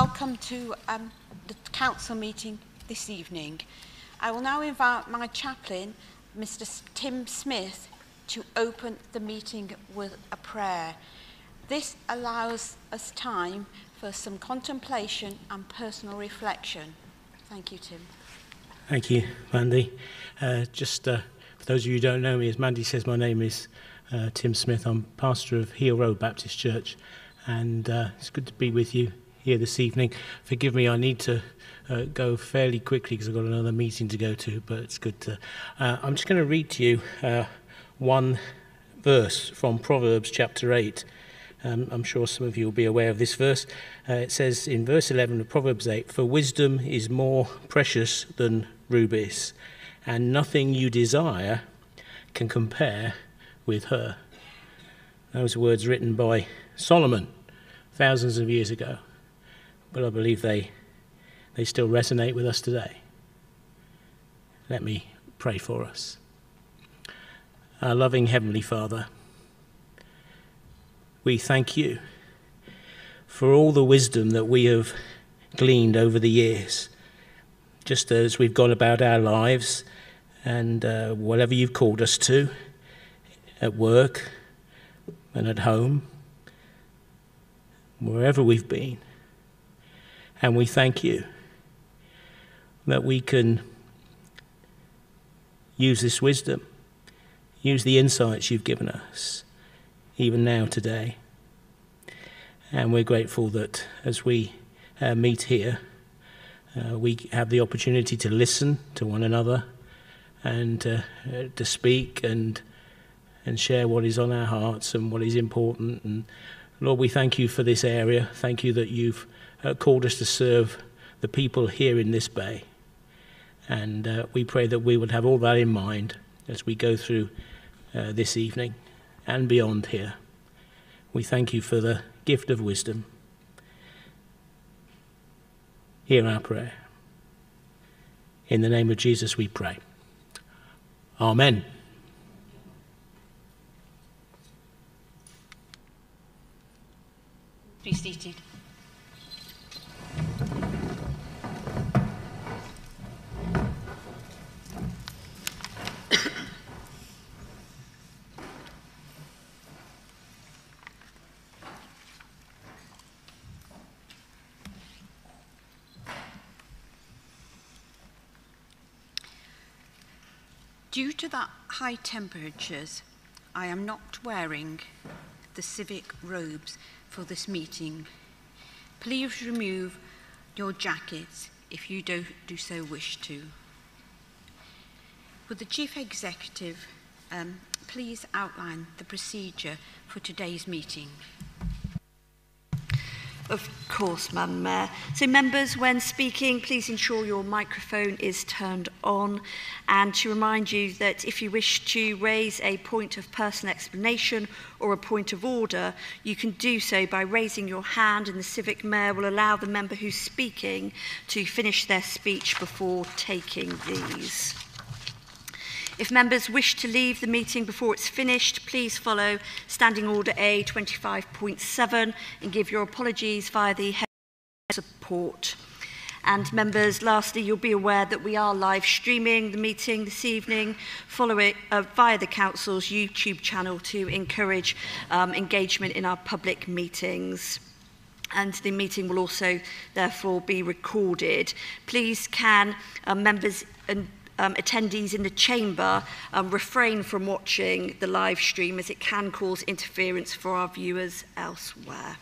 Welcome to um, the council meeting this evening. I will now invite my chaplain, Mr. Tim Smith, to open the meeting with a prayer. This allows us time for some contemplation and personal reflection. Thank you, Tim. Thank you, Mandy. Uh, just uh, for those of you who don't know me, as Mandy says, my name is uh, Tim Smith. I'm pastor of Hele Road Baptist Church, and uh, it's good to be with you here this evening. Forgive me, I need to uh, go fairly quickly because I've got another meeting to go to, but it's good to. Uh, I'm just going to read to you uh, one verse from Proverbs chapter 8. Um, I'm sure some of you will be aware of this verse. Uh, it says in verse 11 of Proverbs 8 For wisdom is more precious than rubies, and nothing you desire can compare with her. Those words written by Solomon thousands of years ago, but I believe they, they still resonate with us today. Let me pray for us. Our loving Heavenly Father, we thank you for all the wisdom that we have gleaned over the years, just as we've gone about our lives and uh, whatever you've called us to at work and at home, wherever we've been. And we thank you that we can use this wisdom, use the insights you've given us, even now today. And we're grateful that as we uh, meet here, uh, we have the opportunity to listen to one another and uh, to speak and and share what is on our hearts and what is important. And Lord, we thank you for this area. Thank you that you've uh, called us to serve the people here in this bay. And uh, we pray that we would have all that in mind as we go through uh, this evening and beyond here. We thank you for the gift of wisdom. Hear our prayer. In the name of Jesus we pray. Amen. Be seated. Due to the high temperatures, I am not wearing the civic robes for this meeting. Please remove your jackets if you do, do so wish to. Would the Chief Executive um, please outline the procedure for today's meeting? Of course, Madam Mayor. So members, when speaking, please ensure your microphone is turned on. And to remind you that if you wish to raise a point of personal explanation or a point of order, you can do so by raising your hand and the civic mayor will allow the member who's speaking to finish their speech before taking these. If members wish to leave the meeting before it's finished, please follow Standing Order A 25.7 and give your apologies via the head support. And members, lastly, you'll be aware that we are live streaming the meeting this evening follow it, uh, via the Council's YouTube channel to encourage um, engagement in our public meetings and the meeting will also therefore be recorded. Please can uh, members and um, attendees in the chamber um, refrain from watching the live stream as it can cause interference for our viewers elsewhere.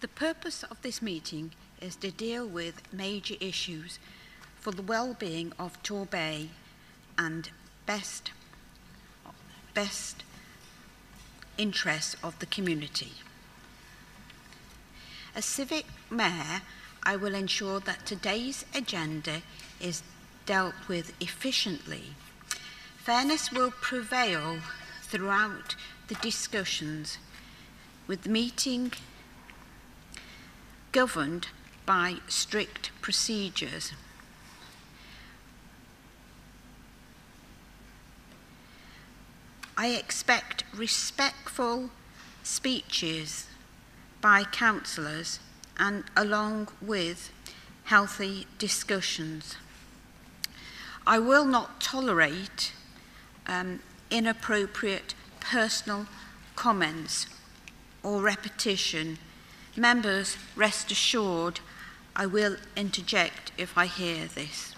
The purpose of this meeting is to deal with major issues for the well-being of Torbay and best, best interests of the community. A civic mayor, I will ensure that today's agenda is dealt with efficiently. Fairness will prevail throughout the discussions, with the meeting governed by strict procedures. I expect respectful, speeches by councillors and along with healthy discussions. I will not tolerate um, inappropriate personal comments or repetition. Members, rest assured, I will interject if I hear this.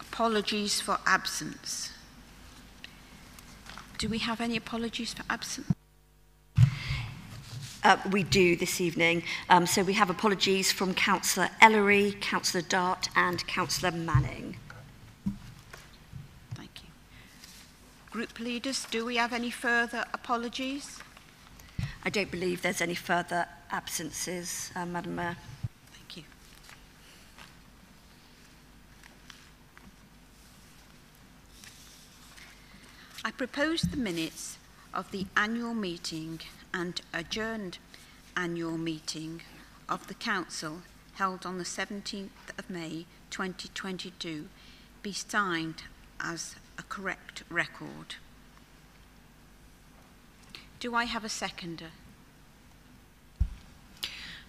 Apologies for absence. Do we have any apologies for absence? Uh, we do this evening. Um, so we have apologies from Councillor Ellery, Councillor Dart and Councillor Manning. Thank you. Group leaders, do we have any further apologies? I don't believe there's any further absences, uh, Madam Mayor. Thank you. I propose the minutes of the annual meeting and adjourned annual meeting of the Council held on the 17th of May 2022 be signed as a correct record. Do I have a seconder?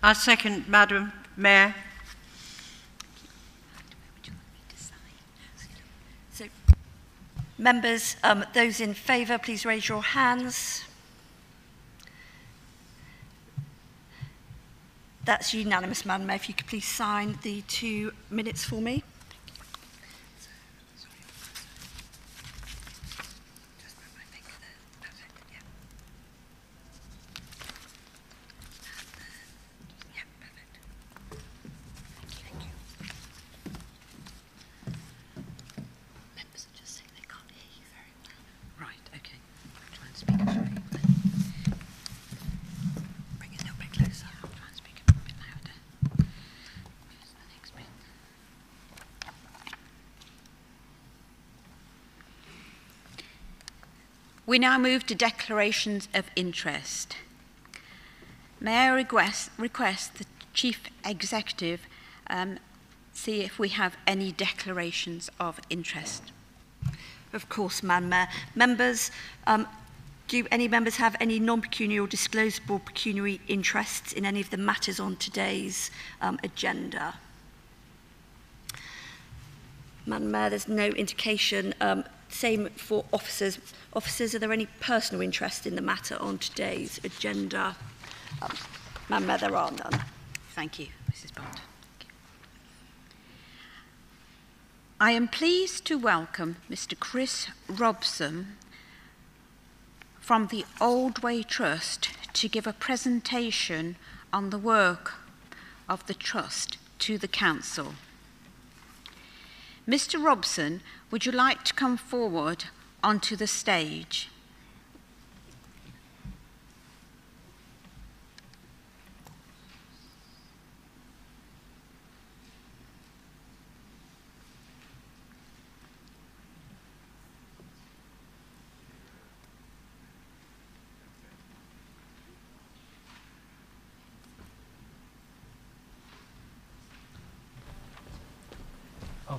I second, Madam Mayor. Members, um, those in favour, please raise your hands. That's unanimous, Madam Mayor. If you could please sign the two minutes for me. We now move to declarations of interest. May I request, request the Chief Executive um, see if we have any declarations of interest. Of course, Madam Mayor. Members, um, do any members have any non-pecuniary or disclosable pecuniary interests in any of the matters on today's um, agenda? Madam Mayor, there's no indication. Um, same for officers. Officers, are there any personal interest in the matter on today's agenda? Um, Mayor, there are none. Thank you, Mrs. Bond. I am pleased to welcome Mr. Chris Robson from the Oldway Trust to give a presentation on the work of the Trust to the Council. Mr. Robson, would you like to come forward onto the stage?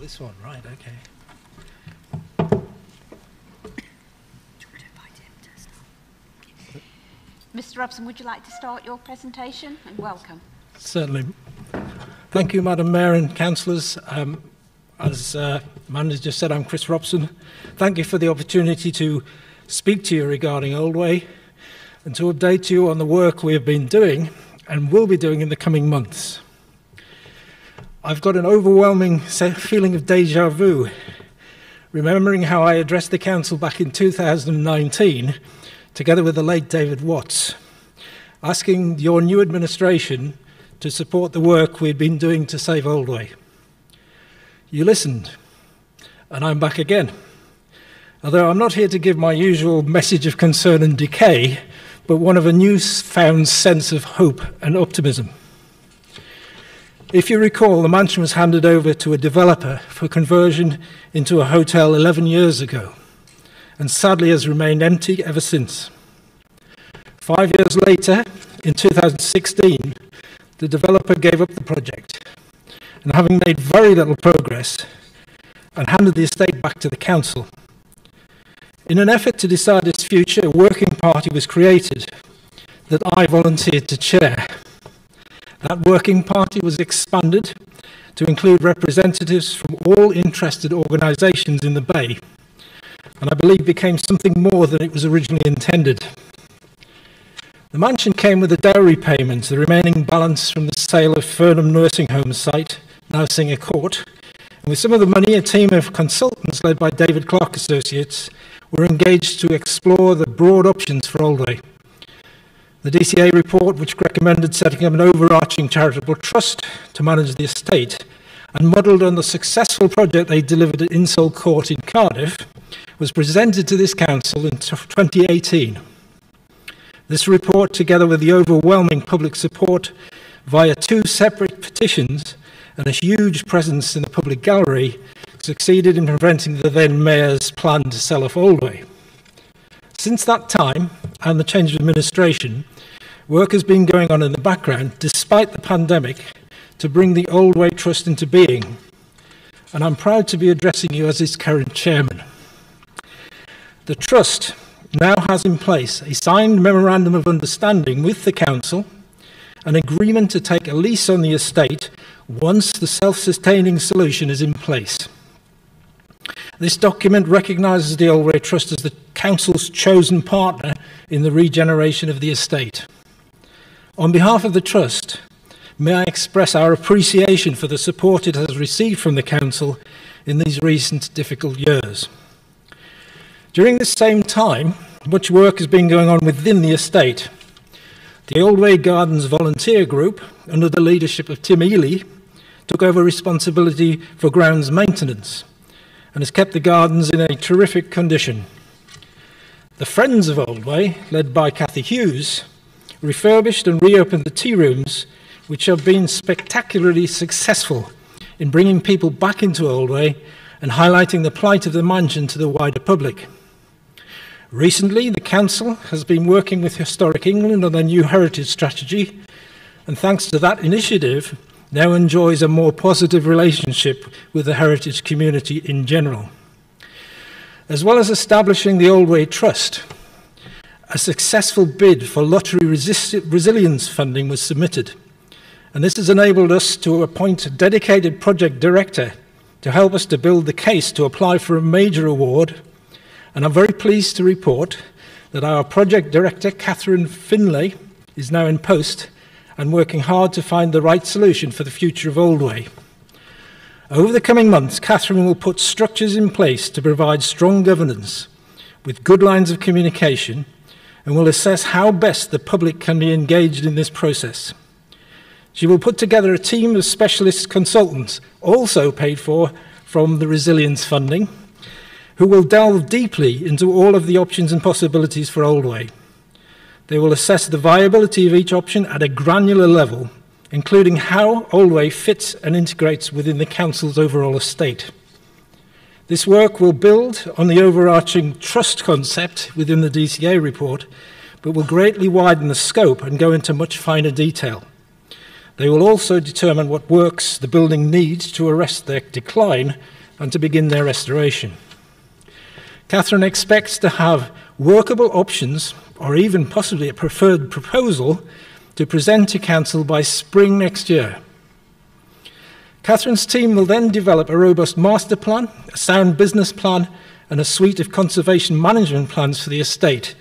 This one, right, okay. Mr. Robson, would you like to start your presentation? And welcome. Certainly. Thank you, Madam Mayor and councillors. Um, as uh, just said, I'm Chris Robson. Thank you for the opportunity to speak to you regarding Oldway and to update you on the work we have been doing and will be doing in the coming months. I've got an overwhelming feeling of deja vu, remembering how I addressed the council back in 2019, together with the late David Watts, asking your new administration to support the work we'd been doing to save Oldway. You listened, and I'm back again. Although I'm not here to give my usual message of concern and decay, but one of a newfound sense of hope and optimism. If you recall, the mansion was handed over to a developer for conversion into a hotel 11 years ago, and sadly has remained empty ever since. Five years later, in 2016, the developer gave up the project, and having made very little progress, and handed the estate back to the council. In an effort to decide its future, a working party was created that I volunteered to chair. That working party was expanded to include representatives from all interested organisations in the Bay, and I believe became something more than it was originally intended. The mansion came with a dowry payment, the remaining balance from the sale of Fernham Nursing Home site, now Singer Court, and with some of the money, a team of consultants led by David Clark Associates were engaged to explore the broad options for Oldway. The DCA report, which recommended setting up an overarching charitable trust to manage the estate, and modelled on the successful project they delivered at Insole Court in Cardiff, was presented to this council in 2018. This report, together with the overwhelming public support via two separate petitions and a huge presence in the public gallery, succeeded in preventing the then Mayor's plan to sell off Oldway. Since that time, and the change of administration, work has been going on in the background, despite the pandemic, to bring the Oldway Trust into being. And I'm proud to be addressing you as its current chairman. The Trust now has in place a signed memorandum of understanding with the Council, an agreement to take a lease on the estate once the self-sustaining solution is in place. This document recognises the Oldway Trust as the Council's chosen partner in the regeneration of the estate. On behalf of the Trust, may I express our appreciation for the support it has received from the Council in these recent difficult years. During this same time, much work has been going on within the estate. The Oldway Gardens Volunteer Group, under the leadership of Tim Ely, took over responsibility for grounds maintenance and has kept the gardens in a terrific condition. The Friends of Oldway, led by Cathy Hughes, refurbished and reopened the tea rooms, which have been spectacularly successful in bringing people back into Oldway and highlighting the plight of the mansion to the wider public. Recently, the Council has been working with Historic England on their new heritage strategy, and thanks to that initiative, now enjoys a more positive relationship with the heritage community in general. As well as establishing the Oldway Trust, a successful bid for lottery resilience funding was submitted. And this has enabled us to appoint a dedicated project director to help us to build the case to apply for a major award. And I'm very pleased to report that our project director, Catherine Finlay, is now in post and working hard to find the right solution for the future of Oldway. Over the coming months, Catherine will put structures in place to provide strong governance with good lines of communication and will assess how best the public can be engaged in this process. She will put together a team of specialist consultants, also paid for from the resilience funding, who will delve deeply into all of the options and possibilities for Oldway. They will assess the viability of each option at a granular level, including how Oldway fits and integrates within the Council's overall estate. This work will build on the overarching trust concept within the DCA report, but will greatly widen the scope and go into much finer detail. They will also determine what works the building needs to arrest their decline and to begin their restoration. Catherine expects to have workable options or even possibly a preferred proposal to present to Council by spring next year. Catherine's team will then develop a robust master plan, a sound business plan, and a suite of conservation management plans for the estate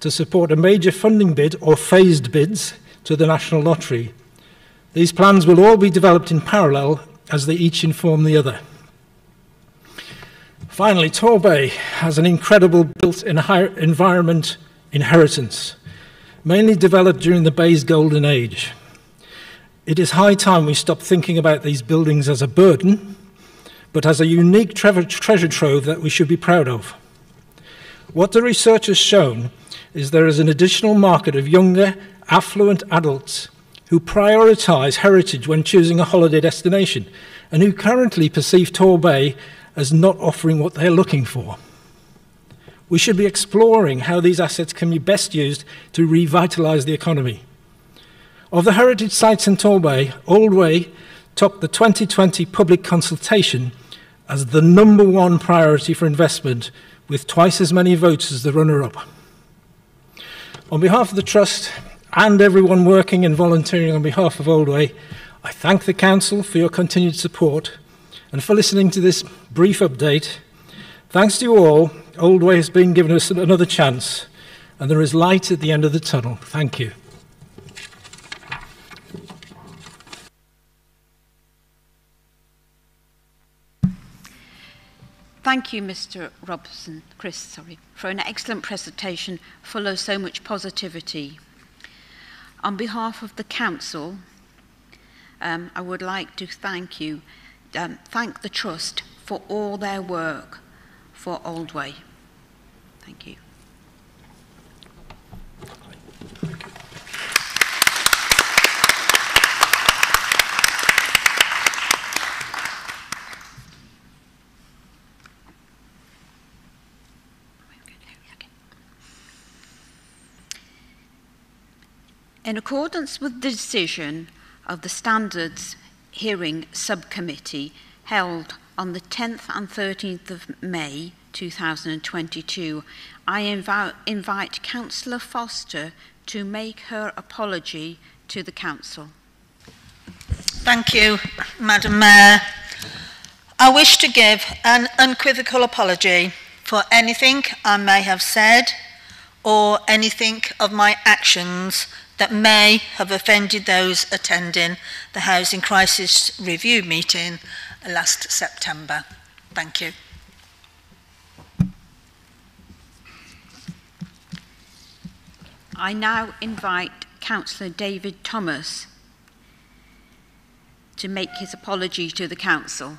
to support a major funding bid or phased bids to the National Lottery. These plans will all be developed in parallel as they each inform the other. Finally, Torbay has an incredible built in environment inheritance, mainly developed during the Bay's golden age. It is high time we stop thinking about these buildings as a burden, but as a unique treasure trove that we should be proud of. What the research has shown is there is an additional market of younger, affluent adults who prioritize heritage when choosing a holiday destination and who currently perceive Torbay as not offering what they're looking for. We should be exploring how these assets can be best used to revitalise the economy. Of the heritage sites in Torbay, Oldway topped the 2020 public consultation as the number one priority for investment with twice as many votes as the runner-up. On behalf of the Trust and everyone working and volunteering on behalf of Oldway, I thank the Council for your continued support and for listening to this brief update. Thanks to you all, Oldway has been given us another chance and there is light at the end of the tunnel. Thank you. Thank you, Mr. Robson, Chris, sorry, for an excellent presentation full of so much positivity. On behalf of the Council, um, I would like to thank you, um, thank the Trust for all their work for Oldway. Thank you. In accordance with the decision of the Standards Hearing Subcommittee held on the 10th and 13th of May 2022, I invi invite Councillor Foster to make her apology to the Council. Thank you, Madam Mayor. I wish to give an unequivocal apology for anything I may have said or anything of my actions that may have offended those attending the Housing Crisis Review meeting last September. Thank you. I now invite Councillor David Thomas to make his apology to the Council.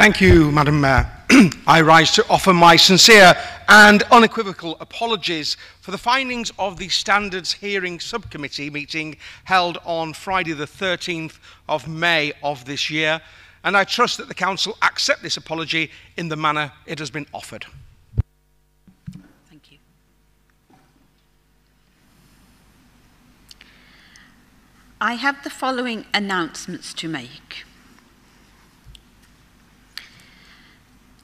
Thank you, Madam Mayor. Uh, I rise to offer my sincere and unequivocal apologies for the findings of the Standards Hearing Subcommittee meeting held on Friday the 13th of May of this year, and I trust that the Council accept this apology in the manner it has been offered. Thank you. I have the following announcements to make.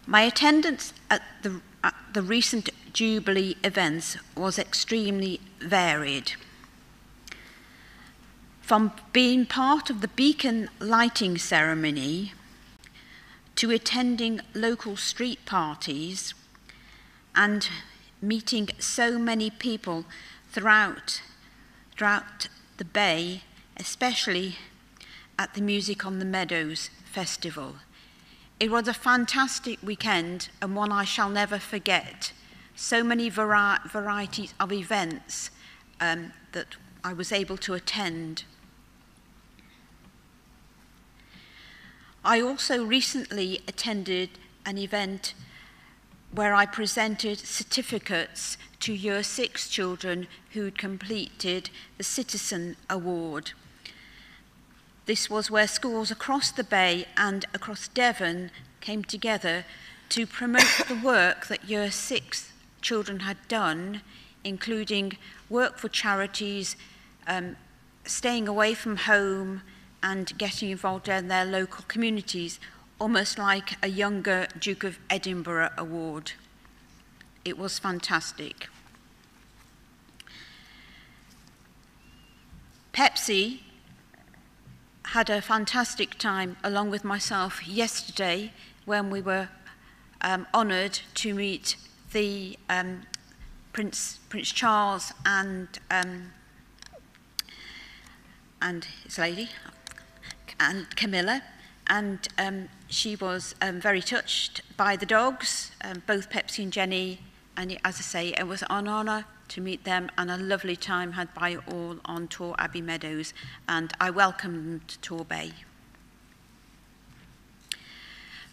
My attendance at the, at the recent Jubilee events was extremely varied. From being part of the beacon lighting ceremony to attending local street parties and meeting so many people throughout, throughout the bay, especially at the Music on the Meadows festival. It was a fantastic weekend and one I shall never forget. So many vari varieties of events um, that I was able to attend. I also recently attended an event where I presented certificates to Year 6 children who'd completed the Citizen Award. This was where schools across the Bay and across Devon came together to promote the work that Year 6 children had done, including work for charities, um, staying away from home and getting involved in their local communities, almost like a younger Duke of Edinburgh award. It was fantastic. Pepsi had a fantastic time along with myself yesterday when we were um, honoured to meet the um, Prince, Prince Charles and, um, and his lady, and Camilla. And um, she was um, very touched by the dogs, um, both Pepsi and Jenny. And as I say, it was an honour to meet them and a lovely time had by all on Torre Abbey Meadows and I welcome them to Tor Bay.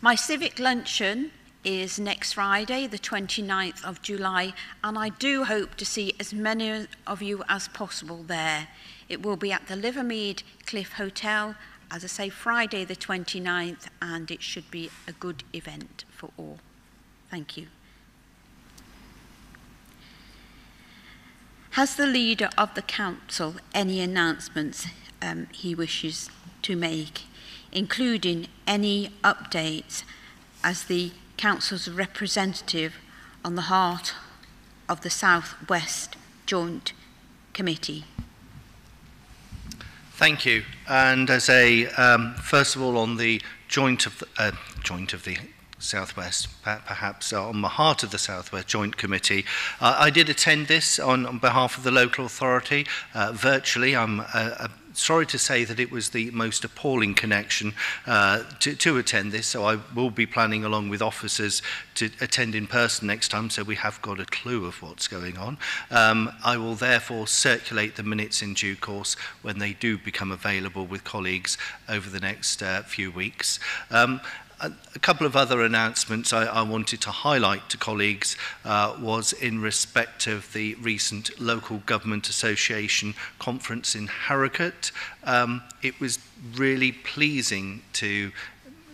My civic luncheon is next Friday, the 29th of July, and I do hope to see as many of you as possible there. It will be at the Livermead Cliff Hotel, as I say, Friday the 29th, and it should be a good event for all. Thank you. Has the leader of the council any announcements um, he wishes to make, including any updates as the Council's representative on the heart of the South West Joint Committee. Thank you. And as a, um, first of all, on the joint of the, uh, joint of the Southwest, perhaps uh, on the Heart of the Southwest Joint Committee. Uh, I did attend this on, on behalf of the local authority uh, virtually. I'm a, a sorry to say that it was the most appalling connection uh, to, to attend this, so I will be planning along with officers to attend in person next time, so we have got a clue of what's going on. Um, I will therefore circulate the minutes in due course when they do become available with colleagues over the next uh, few weeks. Um, a couple of other announcements I, I wanted to highlight to colleagues uh, was in respect of the recent Local Government Association conference in Harrogate. Um, it was really pleasing to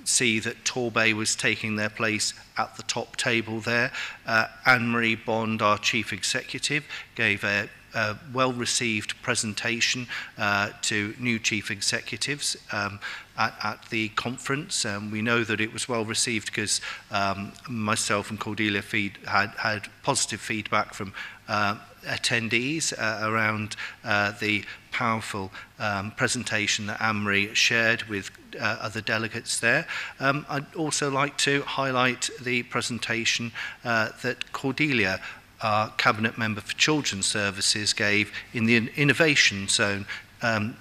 see that Torbay was taking their place at the top table there. Uh, Anne-Marie Bond, our chief executive, gave a uh, well-received presentation uh, to new chief executives um, at, at the conference. Um, we know that it was well received because um, myself and Cordelia feed, had, had positive feedback from uh, attendees uh, around uh, the powerful um, presentation that Amri shared with uh, other delegates there. Um, I'd also like to highlight the presentation uh, that Cordelia our Cabinet Member for Children's Services gave in the Innovation Zone. Um,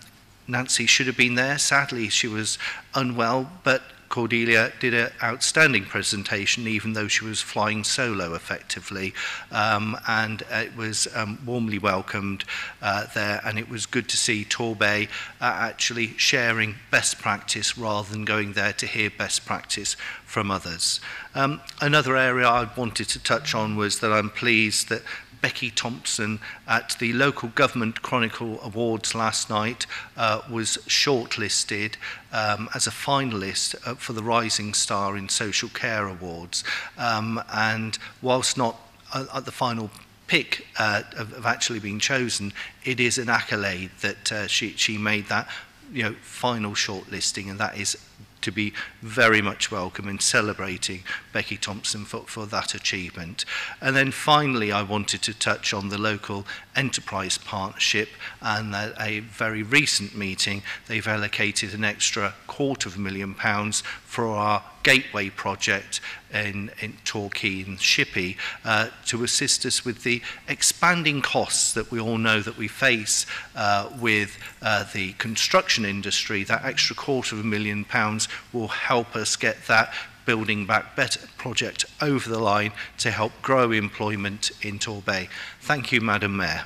Nancy should have been there. Sadly, she was unwell, but Cordelia did an outstanding presentation, even though she was flying solo effectively. Um, and it was um, warmly welcomed uh, there. And it was good to see Torbay uh, actually sharing best practice rather than going there to hear best practice from others. Um, another area I wanted to touch on was that I'm pleased that Becky Thompson at the Local Government Chronicle Awards last night uh, was shortlisted um, as a finalist uh, for the Rising Star in Social Care Awards. Um, and whilst not uh, at the final pick uh, of, of actually being chosen, it is an accolade that uh, she, she made that you know, final shortlisting, and that is to be very much welcome in celebrating Becky Thompson for, for that achievement. And then finally, I wanted to touch on the local enterprise partnership and at a very recent meeting, they've allocated an extra quarter of a million pounds for our gateway project in, in Torquay and Shippey uh, to assist us with the expanding costs that we all know that we face uh, with uh, the construction industry. That extra quarter of a million pounds will help us get that building back better project over the line to help grow employment in Torbay. Thank you, Madam Mayor.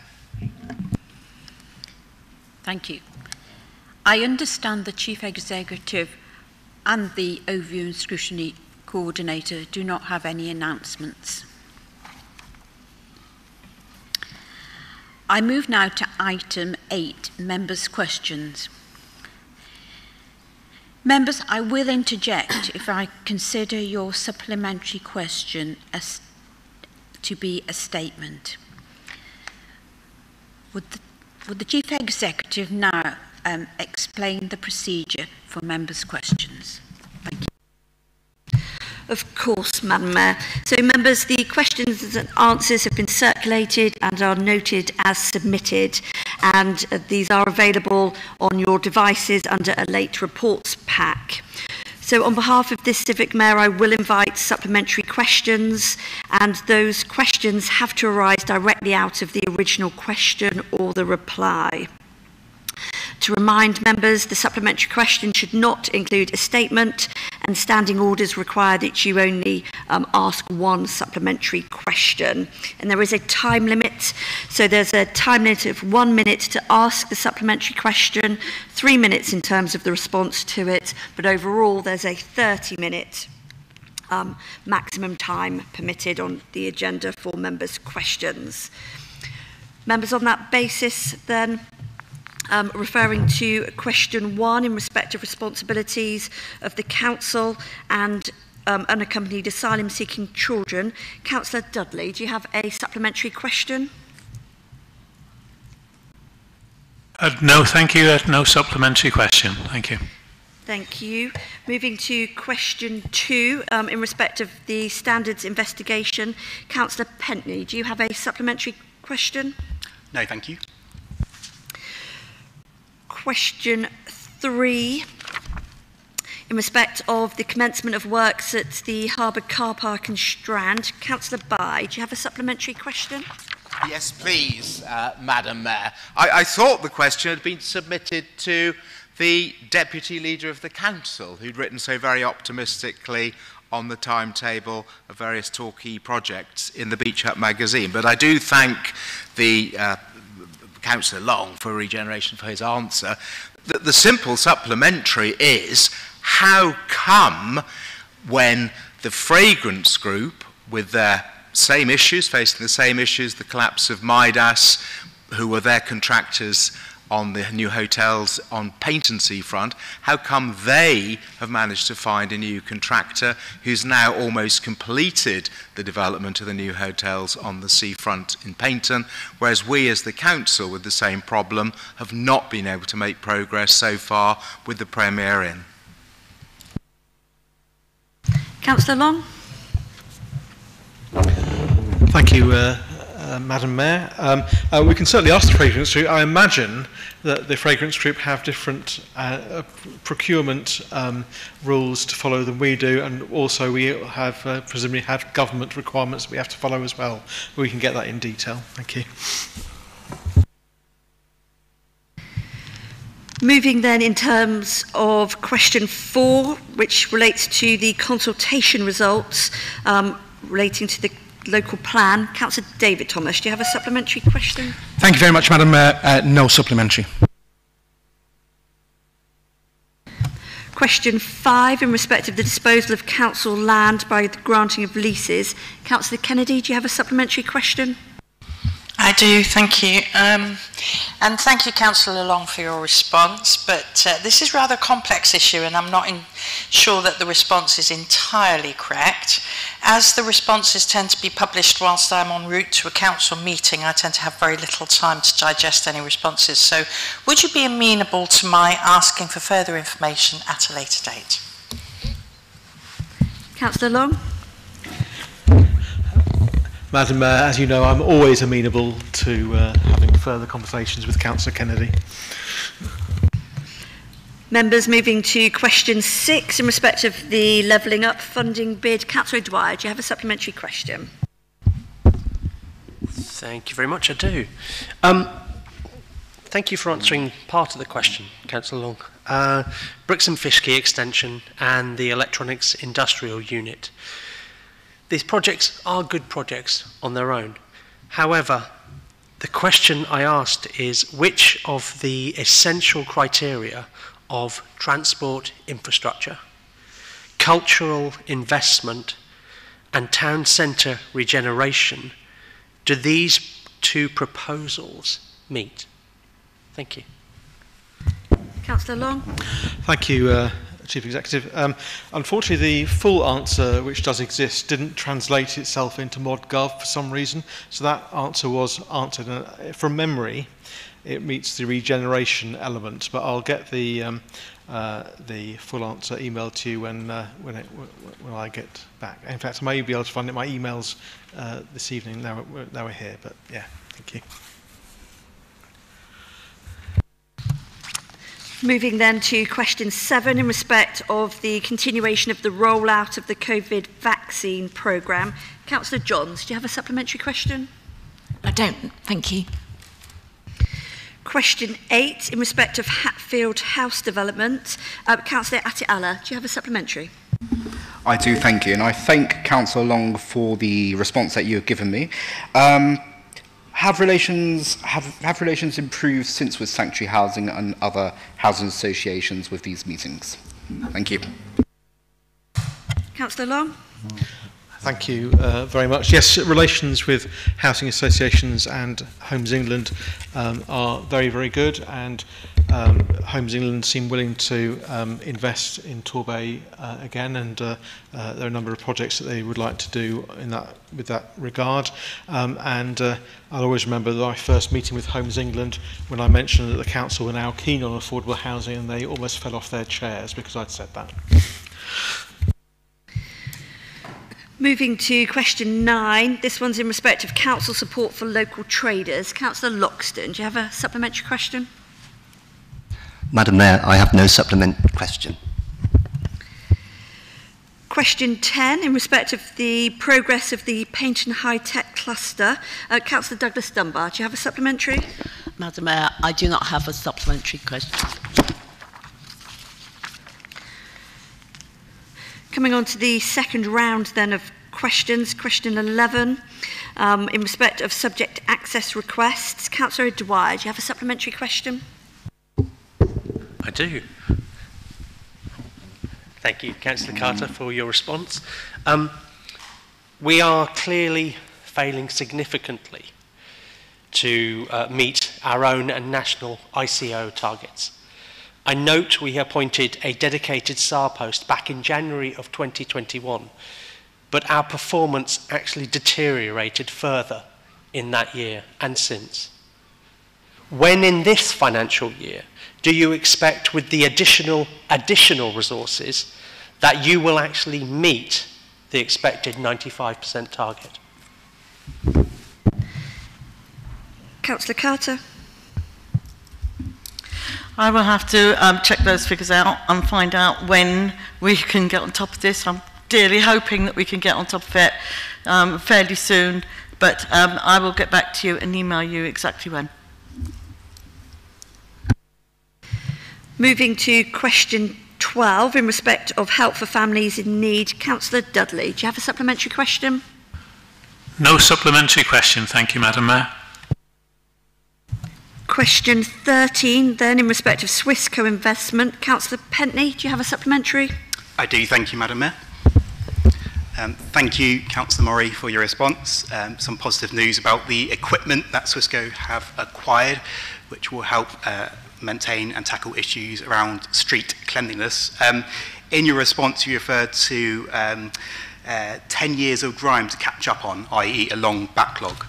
Thank you. I understand the Chief Executive and the Overview and Scrutiny Coordinator do not have any announcements. I move now to item 8, members' questions. Members, I will interject if I consider your supplementary question as to be a statement. Would the, would the Chief Executive now um, explain the procedure for members' questions? Thank you. Of course, Madam Mayor. So, members, the questions and answers have been circulated and are noted as submitted, and uh, these are available on your devices under a late reports pack. So on behalf of this Civic Mayor, I will invite supplementary questions, and those questions have to arise directly out of the original question or the reply. To remind members, the supplementary question should not include a statement and standing orders require that you only um, ask one supplementary question. And there is a time limit. So there's a time limit of one minute to ask the supplementary question, three minutes in terms of the response to it, but overall there's a 30 minute um, maximum time permitted on the agenda for members' questions. Members, on that basis, then, um, referring to question one in respect of responsibilities of the council and um, unaccompanied asylum seeking children. Councillor Dudley, do you have a supplementary question? Uh, no, thank you. Uh, no supplementary question. Thank you. Thank you. Moving to question two, um, in respect of the standards investigation, Councillor Pentney, do you have a supplementary question? No, thank you. Question three, in respect of the commencement of works at the Harbour Car Park and Strand. Councillor Bye, do you have a supplementary question? Yes, please, uh, Madam Mayor. I, I thought the question had been submitted to the Deputy Leader of the Council, who'd written so very optimistically on the timetable of various Torquay projects in the Beach Hut magazine. But I do thank the uh, Councillor Long for regeneration for his answer. The, the simple supplementary is how come when the fragrance group with their same issues, facing the same issues, the collapse of Midas, who were their contractors on the new hotels on Paignton Seafront, how come they have managed to find a new contractor who's now almost completed the development of the new hotels on the seafront in Paignton, whereas we as the council with the same problem have not been able to make progress so far with the Premier Inn. Councillor Long? Thank you, uh, uh, Madam Mayor. Um, uh, we can certainly ask the fragrance group. I imagine that the fragrance group have different uh, uh, procurement um, rules to follow than we do, and also we have uh, presumably have government requirements we have to follow as well. We can get that in detail. Thank you. Moving then in terms of question four, which relates to the consultation results um, relating to the local plan. Councillor David Thomas, do you have a supplementary question? Thank you very much, Madam. Mayor. uh, no supplementary. Question five, in respect of the disposal of council land by the granting of leases. Councillor Kennedy, do you have a supplementary question? I do, thank you. Um, and thank you, Councillor Long, for your response. But uh, this is rather a complex issue, and I'm not in sure that the response is entirely correct. As the responses tend to be published whilst I'm en route to a council meeting, I tend to have very little time to digest any responses. So would you be amenable to my asking for further information at a later date? Councillor Long. Madam Mayor, as you know, I'm always amenable to uh, having further conversations with Councillor Kennedy. Members, moving to question six in respect of the levelling up funding bid. Councillor Dwyer, do you have a supplementary question? Thank you very much, I do. Um, thank you for answering part of the question, Councillor Long. Uh, Brixham Fish Fishkey Extension and the Electronics Industrial Unit. These projects are good projects on their own. However, the question I asked is which of the essential criteria of transport infrastructure, cultural investment, and town centre regeneration do these two proposals meet? Thank you. Councillor Long. Thank you, uh, Chief Executive. Um, unfortunately, the full answer, which does exist, didn't translate itself into ModGov for some reason. So that answer was answered uh, from memory. It meets the regeneration element, but I'll get the um, uh, the full answer emailed to you when uh, when, it, when I get back. In fact, I may be able to find it in my emails uh, this evening. Now now we're here, but yeah, thank you. Moving then to question seven in respect of the continuation of the rollout of the COVID vaccine programme. Councillor Johns, do you have a supplementary question? I don't, thank you. Question eight in respect of Hatfield House development. Uh, Councillor Atiya-Alla, do you have a supplementary? I do, thank you. And I thank Councillor Long for the response that you have given me. Um, have relations have, have relations improved since with sanctuary housing and other housing associations with these meetings? Thank you. Councillor Long. Thank you uh, very much. Yes, relations with housing associations and Homes England um, are very, very good and um, Homes England seem willing to um, invest in Torbay uh, again, and uh, uh, there are a number of projects that they would like to do in that with that regard. Um, and uh, I'll always remember my first meeting with Homes England when I mentioned that the council were now keen on affordable housing, and they almost fell off their chairs because I'd said that. Moving to question nine, this one's in respect of council support for local traders. Councillor Loxton, do you have a supplementary question? Madam Mayor, I have no supplement question. Question 10, in respect of the progress of the Paignton High Tech Cluster. Uh, Councillor Douglas Dunbar, do you have a supplementary? Madam Mayor, I do not have a supplementary question. Coming on to the second round then of questions, question 11, um, in respect of subject access requests. Councillor Dwyer, do you have a supplementary question? I do. Thank you, Councillor Carter, for your response. Um, we are clearly failing significantly to uh, meet our own and national ICO targets. I note we appointed a dedicated SAR post back in January of 2021, but our performance actually deteriorated further in that year and since. When in this financial year do you expect with the additional, additional resources that you will actually meet the expected 95% target? Councillor Carter. I will have to um, check those figures out and find out when we can get on top of this. I'm dearly hoping that we can get on top of it um, fairly soon, but um, I will get back to you and email you exactly when. Moving to question 12 in respect of help for families in need. Councillor Dudley, do you have a supplementary question? No supplementary question, thank you, Madam Mayor. Question 13 then in respect of Swiss co-investment. Councillor Pentney, do you have a supplementary? I do, thank you, Madam Mayor. Um, thank you, Councillor Murray, for your response. Um, some positive news about the equipment that Swissco have acquired, which will help uh, maintain and tackle issues around street cleanliness. Um, in your response, you referred to um, uh, 10 years of grime to catch up on, i.e. a long backlog.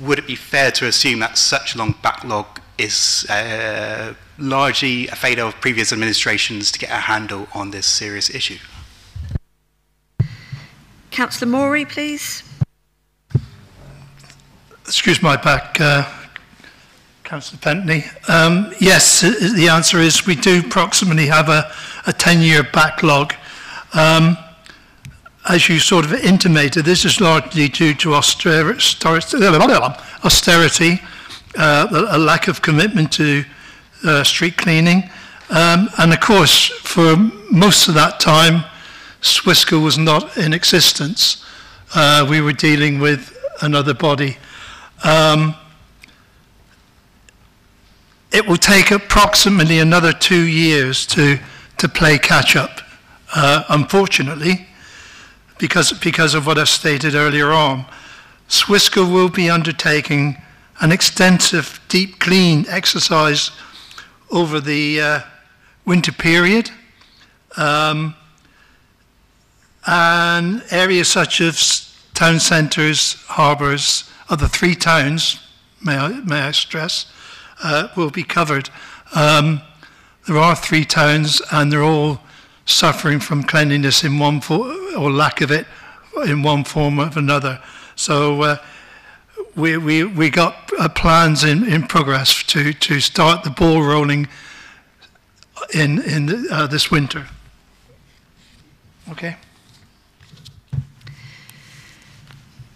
Would it be fair to assume that such a long backlog is uh, largely a failure of previous administrations to get a handle on this serious issue? Councillor Morey, please. Excuse my back, uh, Councillor Pentney. Um, yes, the answer is we do approximately have a, a 10-year backlog. Um, as you sort of intimated, this is largely due to austerity, austerity uh, a lack of commitment to uh, street cleaning. Um, and of course, for most of that time, Swissco was not in existence. Uh, we were dealing with another body. Um, it will take approximately another two years to, to play catch up, uh, unfortunately, because, because of what I stated earlier on. Swissco will be undertaking an extensive deep clean exercise over the uh, winter period. Um, and areas such as town centres, harbours, of the three towns, may I, may I stress, uh, will be covered. Um, there are three towns and they're all suffering from cleanliness in one form or lack of it in one form or another. So uh, we, we, we got uh, plans in, in progress to, to start the ball rolling in, in the, uh, this winter. Okay.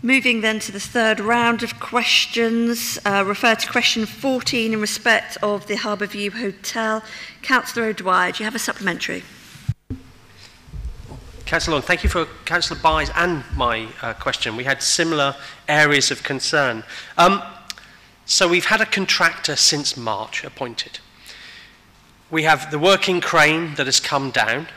Moving then to the third round of questions, uh, refer to question 14 in respect of the Harbour View Hotel. Councillor O'Dwyer, do you have a supplementary? Councillor Long, thank you for Councillor Bye's and my uh, question. We had similar areas of concern. Um, so we've had a contractor since March appointed. We have the working crane that has come down.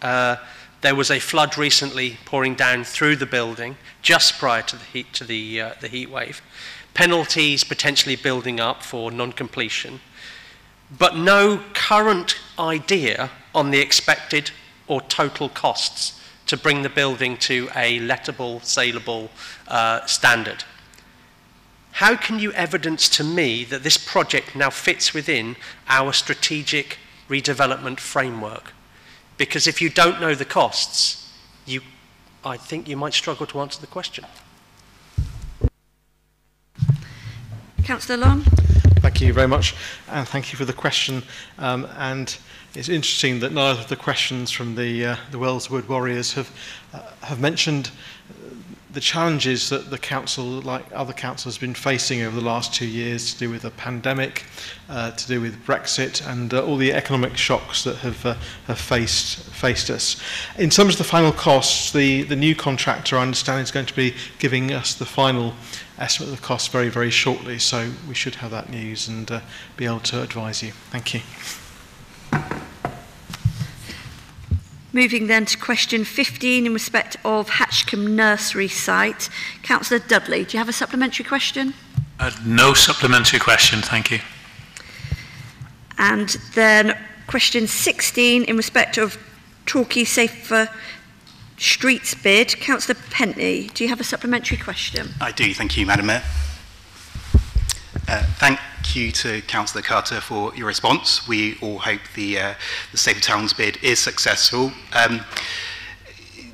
Uh, there was a flood recently pouring down through the building just prior to the heat, to the, uh, the heat wave. Penalties potentially building up for non-completion. but no current idea on the expected or total costs to bring the building to a lettable, saleable uh, standard. How can you evidence to me that this project now fits within our strategic redevelopment framework? Because if you don't know the costs, you, I think you might struggle to answer the question. Councillor Long. Thank you very much, and thank you for the question. Um, and it's interesting that neither of the questions from the, uh, the Wellswood Warriors have, uh, have mentioned the challenges that the council, like other councils, has been facing over the last two years to do with the pandemic, uh, to do with Brexit, and uh, all the economic shocks that have, uh, have faced, faced us. In terms of the final costs, the, the new contractor, I understand, is going to be giving us the final estimate of the cost very, very shortly, so we should have that news and uh, be able to advise you. Thank you. Moving then to question 15 in respect of Hatchcombe Nursery site. Councillor Dudley, do you have a supplementary question? Uh, no supplementary question, thank you. And then question 16 in respect of Torquay Safer Streets bid. Councillor Pentney, do you have a supplementary question? I do, thank you, Madam Mayor. Uh, thank, you to Councillor Carter for your response. We all hope the, uh, the Safer Towns bid is successful. Um,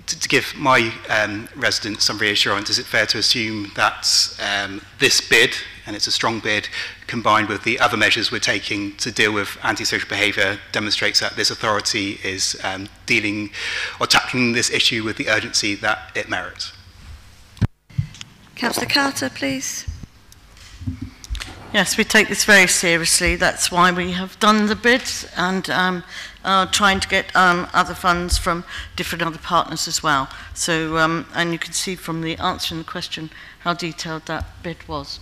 to, to give my um, residents some reassurance, is it fair to assume that um, this bid, and it's a strong bid, combined with the other measures we're taking to deal with antisocial behaviour, demonstrates that this authority is um, dealing or tackling this issue with the urgency that it merits? Councillor Carter, please. Yes, we take this very seriously. That's why we have done the bid and um, are trying to get um, other funds from different other partners as well. So, um, and you can see from the answer in the question how detailed that bid was.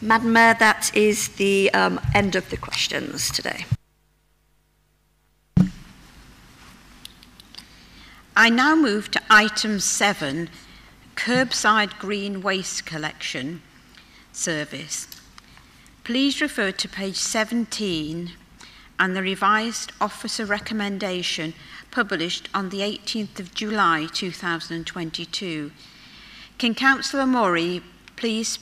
Madam Mayor, that is the um, end of the questions today. I now move to item 7, curbside green waste collection service. Please refer to page 17 and the revised officer recommendation published on the 18th of July 2022. Can Councillor Morey please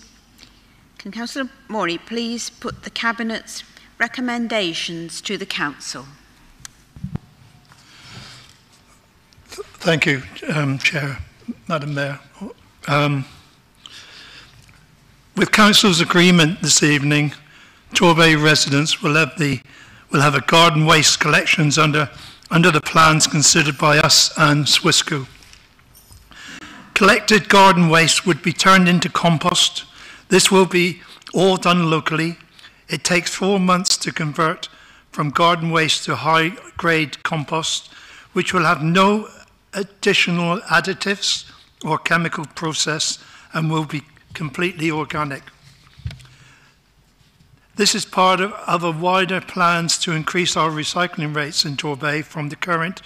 can Councillor Morey please put the Cabinet's recommendations to the Council? Thank you, um, Chair, Madam Mayor. Um, with Council's agreement this evening, Torbay residents will have the will have a garden waste collections under under the plans considered by us and Swissco. Collected garden waste would be turned into compost. This will be all done locally. It takes four months to convert from garden waste to high grade compost, which will have no additional additives or chemical process and will be completely organic. This is part of other wider plans to increase our recycling rates in Torbay from the current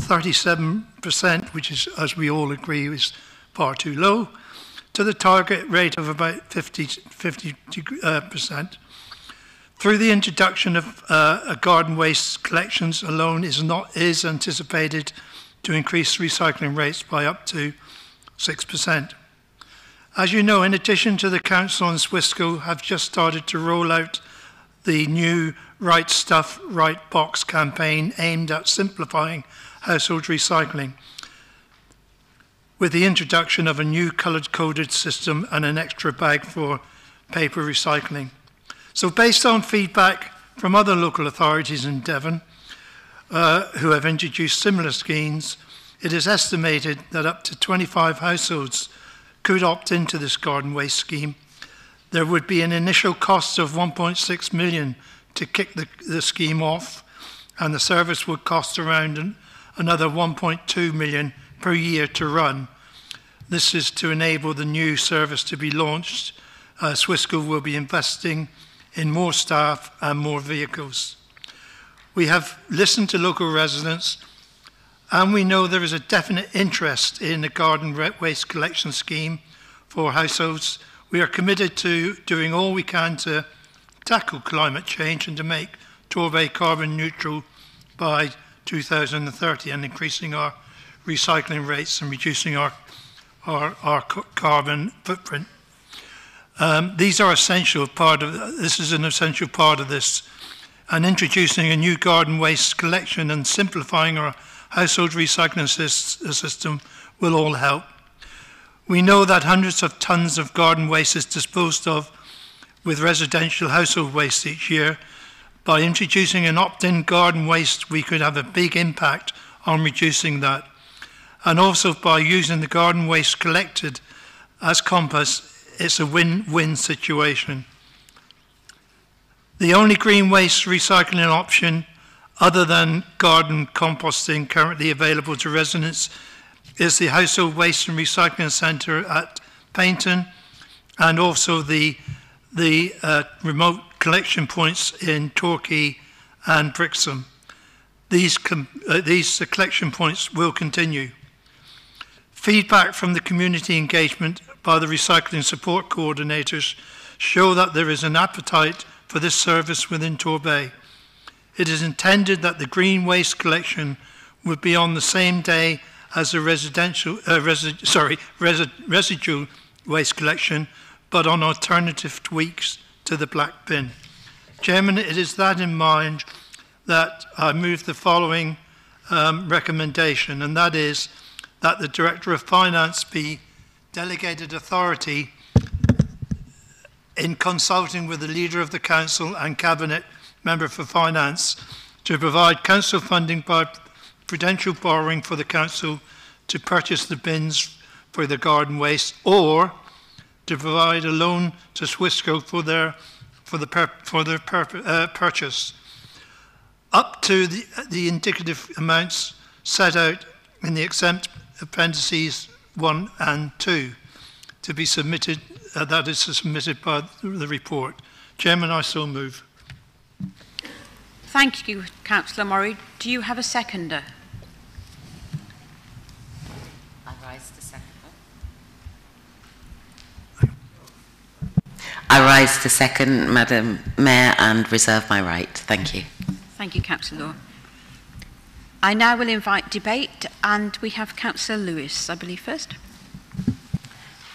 37%, which is, as we all agree, is far too low, to the target rate of about 50, 50% uh. Through the introduction of uh, a garden waste collections alone is, not, is anticipated to increase recycling rates by up to 6%. As you know, in addition to the Council and Swissco have just started to roll out the new Right Stuff, Right Box campaign aimed at simplifying household recycling with the introduction of a new coloured coded system and an extra bag for paper recycling. So based on feedback from other local authorities in Devon, uh, who have introduced similar schemes, it is estimated that up to 25 households could opt into this garden waste scheme. There would be an initial cost of 1.6 million to kick the, the scheme off, and the service would cost around an, another 1.2 million per year to run. This is to enable the new service to be launched. Uh, Swissco will be investing in more staff and more vehicles. We have listened to local residents and we know there is a definite interest in the garden waste collection scheme for households We are committed to doing all we can to tackle climate change and to make Torbay carbon neutral by 2030 and increasing our recycling rates and reducing our, our, our carbon footprint. Um, these are essential part of, this is an essential part of this and introducing a new garden waste collection and simplifying our household recycling system will all help. We know that hundreds of tons of garden waste is disposed of with residential household waste each year. By introducing an opt-in garden waste, we could have a big impact on reducing that. And also by using the garden waste collected as compost, it's a win-win situation. The only green waste recycling option other than garden composting currently available to residents is the Household Waste and Recycling Centre at Paignton and also the, the uh, remote collection points in Torquay and Brixham. These, uh, these uh, collection points will continue. Feedback from the community engagement by the recycling support coordinators show that there is an appetite for this service within Torbay. It is intended that the green waste collection would be on the same day as the residential, uh, resi sorry, resi residual waste collection, but on alternative weeks to the black bin. Chairman, it is that in mind that I move the following um, recommendation, and that is that the Director of Finance be delegated authority in consulting with the Leader of the Council and Cabinet Member for Finance to provide council funding by prudential borrowing for the council to purchase the bins for the garden waste or to provide a loan to Swissco for their, for the per, for their per, uh, purchase. Up to the, the indicative amounts set out in the exempt appendices 1 and 2 to be submitted, uh, that is submitted by the report. Chairman, I so move. Thank you, Councillor Morey. Do you have a seconder? I rise to second. I rise to second, Madam Mayor, and reserve my right. Thank you. Thank you, Councillor. I now will invite debate, and we have Councillor Lewis, I believe, first.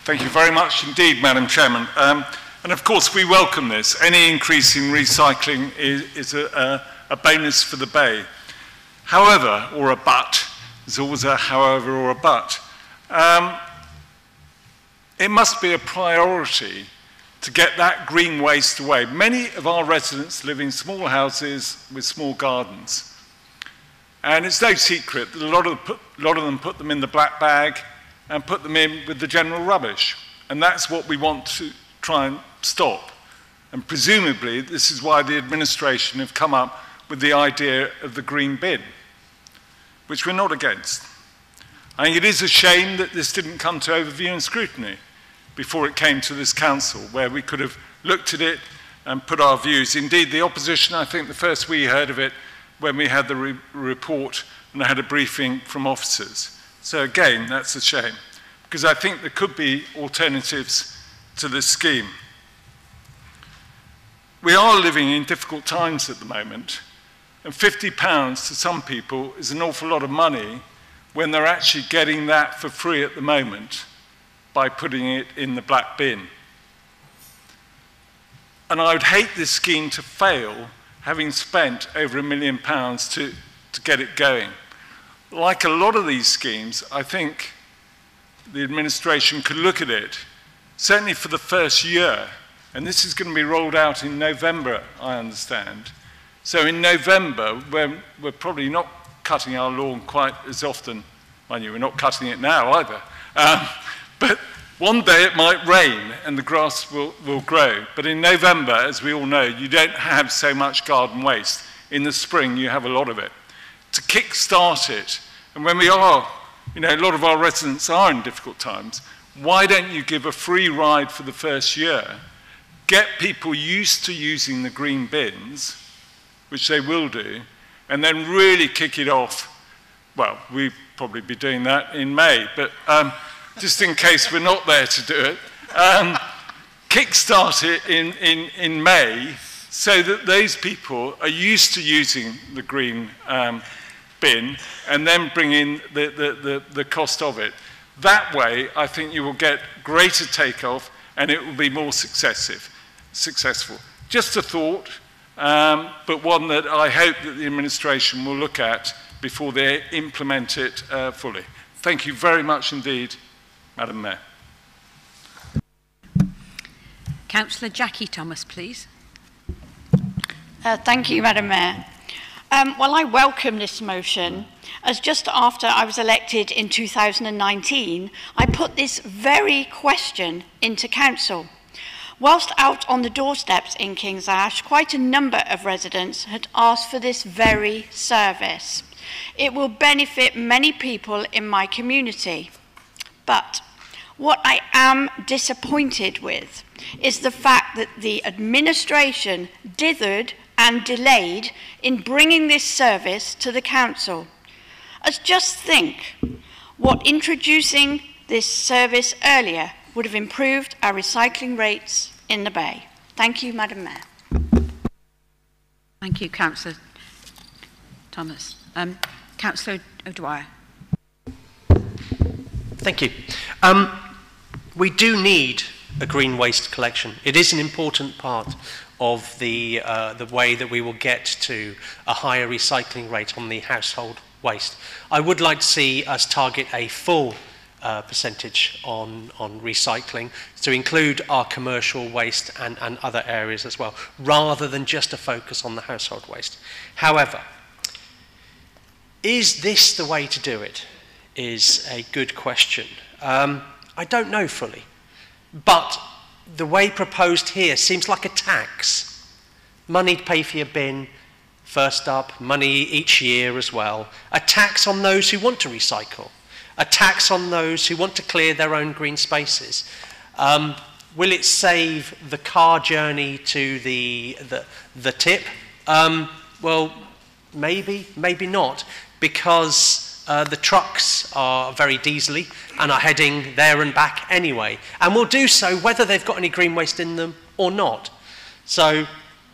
Thank you very much indeed, Madam Chairman. Um, and of course, we welcome this. Any increase in recycling is, is a, a, a bonus for the Bay. However, or a but, there's always a however or a but, um, it must be a priority to get that green waste away. Many of our residents live in small houses with small gardens. And it's no secret that a lot of, put, a lot of them put them in the black bag and put them in with the general rubbish. And that's what we want to try and stop. And presumably, this is why the administration have come up with the idea of the green bin, which we're not against. I think it is a shame that this didn't come to overview and scrutiny before it came to this council, where we could have looked at it and put our views. Indeed, the opposition, I think the first we heard of it when we had the re report and I had a briefing from officers. So again, that's a shame, because I think there could be alternatives to this scheme. We are living in difficult times at the moment, and 50 pounds to some people is an awful lot of money when they're actually getting that for free at the moment by putting it in the black bin. And I would hate this scheme to fail having spent over a million pounds to, to get it going. Like a lot of these schemes, I think the administration could look at it, certainly for the first year, and this is going to be rolled out in November, I understand. So in November, when we're probably not cutting our lawn quite as often, mind you, we're not cutting it now either, um, but one day it might rain and the grass will, will grow. But in November, as we all know, you don't have so much garden waste. In the spring, you have a lot of it. To kick-start it, and when we are, you know, a lot of our residents are in difficult times, why don't you give a free ride for the first year, get people used to using the green bins, which they will do, and then really kick it off. Well, we'd probably be doing that in May, but um, just in case we're not there to do it. Um, kickstart it in, in, in May so that those people are used to using the green um, bin and then bring in the, the, the, the cost of it. That way, I think you will get greater takeoff and it will be more successive, successful. Just a thought, um, but one that I hope that the administration will look at before they implement it uh, fully. Thank you very much indeed, Madam Mayor. Councillor Jackie Thomas, please. Uh, thank you, Madam Mayor. Um, well, I welcome this motion, as just after I was elected in 2019, I put this very question into Council. Whilst out on the doorsteps in King's Ash, quite a number of residents had asked for this very service. It will benefit many people in my community. But what I am disappointed with is the fact that the administration dithered and delayed in bringing this service to the council. As just think what introducing this service earlier would have improved our recycling rates in the Bay. Thank you, Madam Mayor. Thank you, Councillor Thomas. Um, Councillor O'Dwyer. Thank you. Um, we do need a green waste collection. It is an important part of the, uh, the way that we will get to a higher recycling rate on the household waste. I would like to see us target a full uh, percentage on, on recycling to include our commercial waste and, and other areas as well, rather than just a focus on the household waste. However, is this the way to do it? Is a good question. Um, I don't know fully, but the way proposed here seems like a tax. Money to pay for your bin, first up, money each year as well. A tax on those who want to recycle. A tax on those who want to clear their own green spaces. Um, will it save the car journey to the, the, the tip? Um, well, maybe, maybe not, because uh, the trucks are very diesely and are heading there and back anyway, and will do so whether they've got any green waste in them or not. So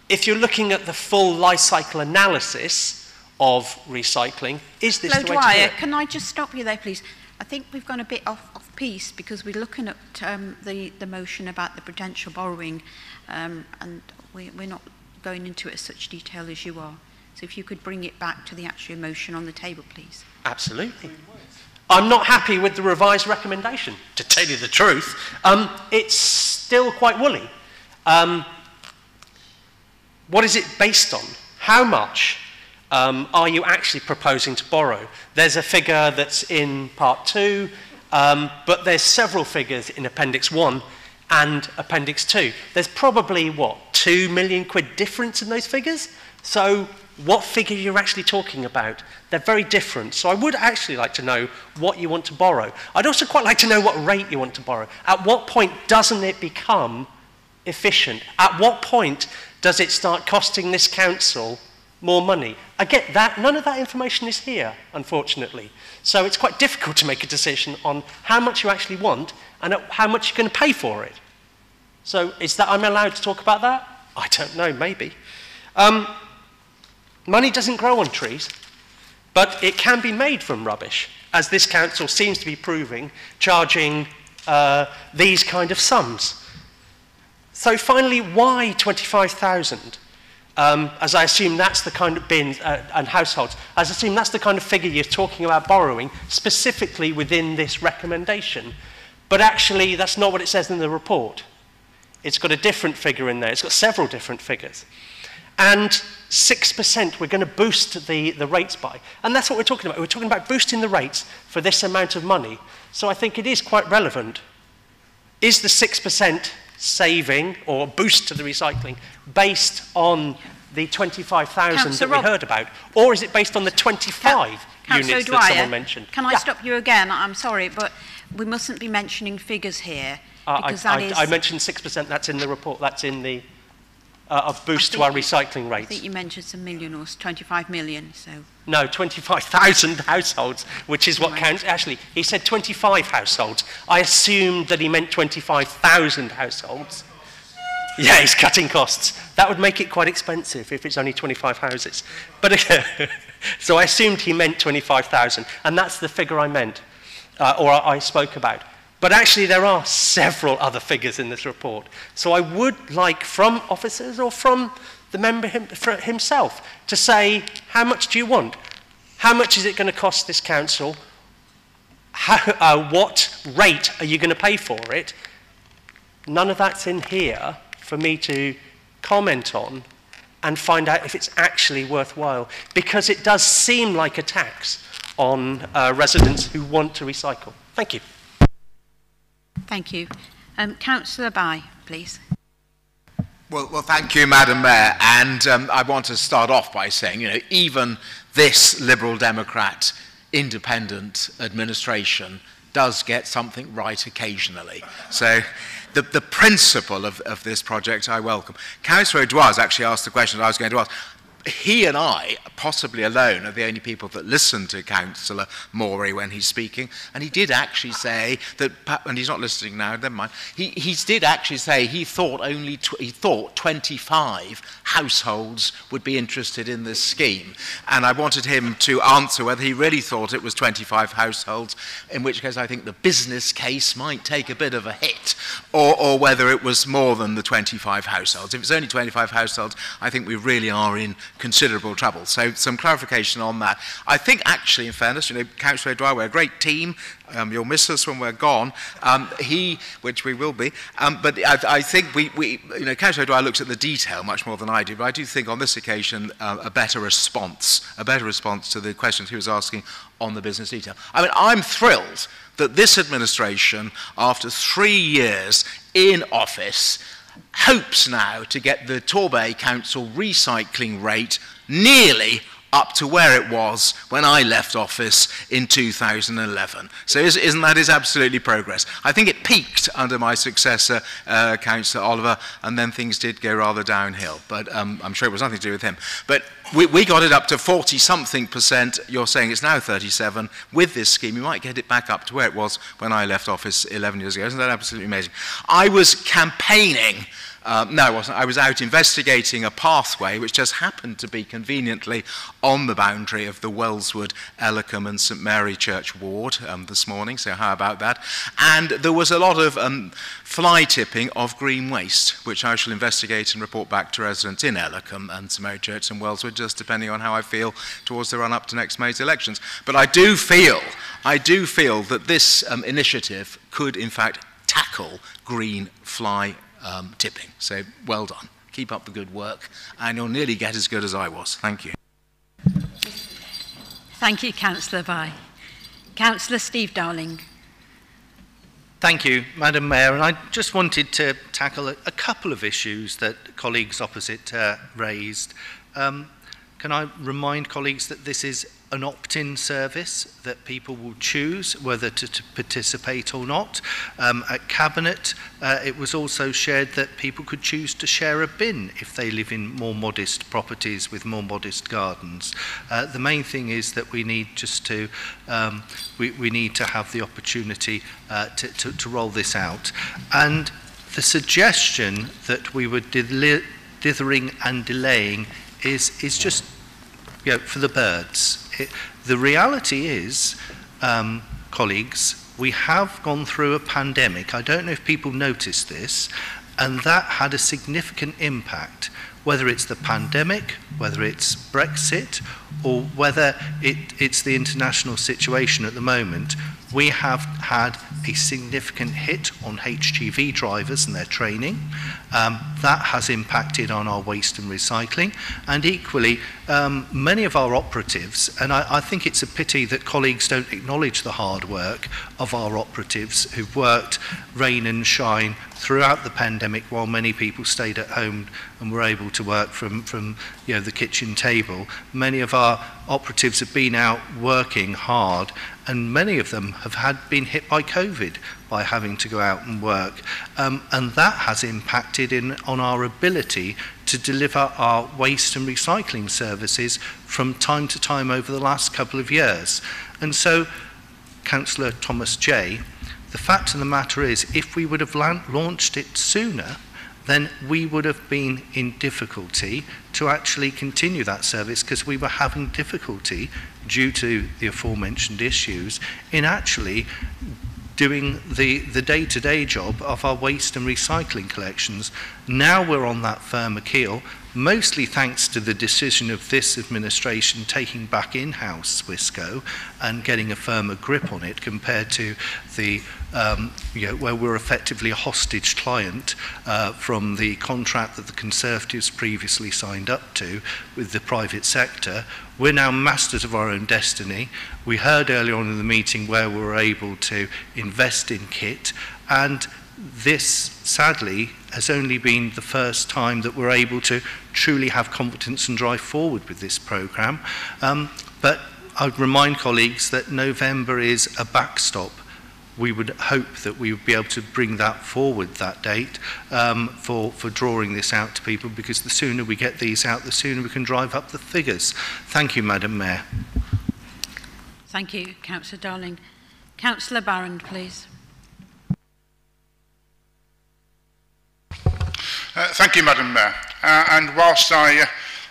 if you're looking at the full life cycle analysis of recycling, is this the way Dwyer, to do it? can I just stop you there, please? I think we've gone a bit off, off piece because we're looking at um, the, the motion about the potential borrowing um, and we, we're not going into it as such detail as you are. So if you could bring it back to the actual motion on the table, please. Absolutely. I'm not happy with the revised recommendation, to tell you the truth. Um, it's still quite woolly. Um, what is it based on? How much um, are you actually proposing to borrow? There's a figure that's in part two, um, but there's several figures in Appendix 1 and Appendix 2. There's probably, what, 2 million quid difference in those figures? So what figure you're actually talking about. They're very different. So I would actually like to know what you want to borrow. I'd also quite like to know what rate you want to borrow. At what point doesn't it become efficient? At what point does it start costing this council more money? I get that, none of that information is here, unfortunately. So it's quite difficult to make a decision on how much you actually want and how much you're going to pay for it. So is that I'm allowed to talk about that? I don't know, maybe. Um, Money doesn't grow on trees, but it can be made from rubbish, as this council seems to be proving, charging uh, these kind of sums. So finally, why 25,000? Um, as I assume that's the kind of bins uh, and households, as I assume that's the kind of figure you're talking about borrowing, specifically within this recommendation. But actually, that's not what it says in the report. It's got a different figure in there. It's got several different figures. And 6% we're going to boost the, the rates by. And that's what we're talking about. We're talking about boosting the rates for this amount of money. So I think it is quite relevant. Is the 6% saving or boost to the recycling based on the 25,000 that we Rob- heard about? Or is it based on the 25 Councillor units Dwyer, that someone mentioned? Can I Yeah. stop you again? I'm sorry, but we mustn't be mentioning figures here. Uh, I, because that I, I mentioned 6%, that's in the report, that's in the uh, of boost to our recycling rates. I think you mentioned some million or 25 million, so... No, 25,000 households, which is what right. counts. Actually, he said 25 households. I assumed that he meant 25,000 households. Yeah, he's cutting costs. That would make it quite expensive if it's only 25 houses. But so I assumed he meant 25,000, and that's the figure I meant, uh, or I spoke about. But actually, there are several other figures in this report. So I would like from officers or from the member him, himself to say, how much do you want? How much is it going to cost this council? How, uh, what rate are you going to pay for it? None of that's in here for me to comment on and find out if it's actually worthwhile because it does seem like a tax on uh, residents who want to recycle. Thank you. Thank you. Um, Councillor By, please. Well, well, thank you, Madam Mayor. And um, I want to start off by saying, you know, even this Liberal Democrat independent administration does get something right occasionally. So the, the principle of, of this project I welcome. Councillor Edouard actually asked the question I was going to ask. He and I, possibly alone, are the only people that listen to Councillor Morey when he's speaking. And he did actually say that, and he's not listening now, never mind. He, he did actually say he thought only he thought 25 households would be interested in this scheme. And I wanted him to answer whether he really thought it was 25 households, in which case I think the business case might take a bit of a hit, or, or whether it was more than the 25 households. If it's only 25 households, I think we really are in considerable trouble. So some clarification on that. I think actually, in fairness, you know, Dwyer, we're a great team. Um, you'll miss us when we're gone. Um, he, which we will be, um, but I, I think we, we, you know, Councillor Dwyer looks at the detail much more than I do, but I do think on this occasion uh, a better response, a better response to the questions he was asking on the business detail. I mean, I'm thrilled that this administration, after three years in office, hopes now to get the Torbay Council recycling rate nearly up to where it was when I left office in 2011. So is, isn't that is absolutely progress? I think it peaked under my successor, uh, Councillor Oliver, and then things did go rather downhill. But um, I'm sure it was nothing to do with him. But we, we got it up to 40 something percent. You're saying it's now 37. With this scheme, you might get it back up to where it was when I left office 11 years ago. Isn't that absolutely amazing? I was campaigning um, no, I wasn't. I was out investigating a pathway which just happened to be conveniently on the boundary of the Wellswood, Ellacombe and St Marychurch ward um, this morning, so how about that? And there was a lot of um, fly tipping of green waste, which I shall investigate and report back to residents in Ellacombe and St Marychurch and Wellswood, just depending on how I feel towards the run-up to next May's elections. But I do feel, I do feel that this um, initiative could, in fact, tackle green fly um, tipping. So well done. Keep up the good work, and you'll nearly get as good as I was. Thank you. Thank you, Councillor Bye. Councillor Steve Darling. Thank you, Madam Mayor. And I just wanted to tackle a, a couple of issues that colleagues opposite uh, raised. Um, can I remind colleagues that this is an opt-in service that people will choose whether to, to participate or not. Um, at Cabinet, uh, it was also shared that people could choose to share a bin if they live in more modest properties with more modest gardens. Uh, the main thing is that we need just to um, we, we need to have the opportunity uh, to, to, to roll this out. And the suggestion that we were dithering and delaying is, is just you know, for the birds it, the reality is, um, colleagues, we have gone through a pandemic. I don't know if people noticed this, and that had a significant impact, whether it's the pandemic, whether it's Brexit, or whether it, it's the international situation at the moment. We have had a significant hit on HGV drivers and their training. Um, that has impacted on our waste and recycling. And equally, um, many of our operatives, and I, I think it's a pity that colleagues don't acknowledge the hard work of our operatives who've worked rain and shine throughout the pandemic while many people stayed at home and were able to work from, from you know, the kitchen table. Many of our operatives have been out working hard and many of them have had been hit by COVID by having to go out and work. Um, and that has impacted in, on our ability to deliver our waste and recycling services from time to time over the last couple of years. And so, Councillor Thomas J., the fact of the matter is, if we would have launched it sooner, then we would have been in difficulty to actually continue that service because we were having difficulty due to the aforementioned issues in actually doing the, the day-to-day job of our waste and recycling collections. Now we're on that firmer keel, mostly thanks to the decision of this administration taking back in-house Swisco and getting a firmer grip on it compared to the um, you know, where we're effectively a hostage client uh, from the contract that the Conservatives previously signed up to with the private sector. We're now masters of our own destiny. We heard earlier on in the meeting where we were able to invest in kit and this sadly has only been the first time that we're able to truly have confidence and drive forward with this programme. Um, but I would remind colleagues that November is a backstop. We would hope that we would be able to bring that forward, that date, um, for, for drawing this out to people, because the sooner we get these out, the sooner we can drive up the figures. Thank you, Madam Mayor. Thank you, Councillor Darling. Councillor Barron, please. Uh, thank you, Madam Mayor. Uh, and whilst I uh,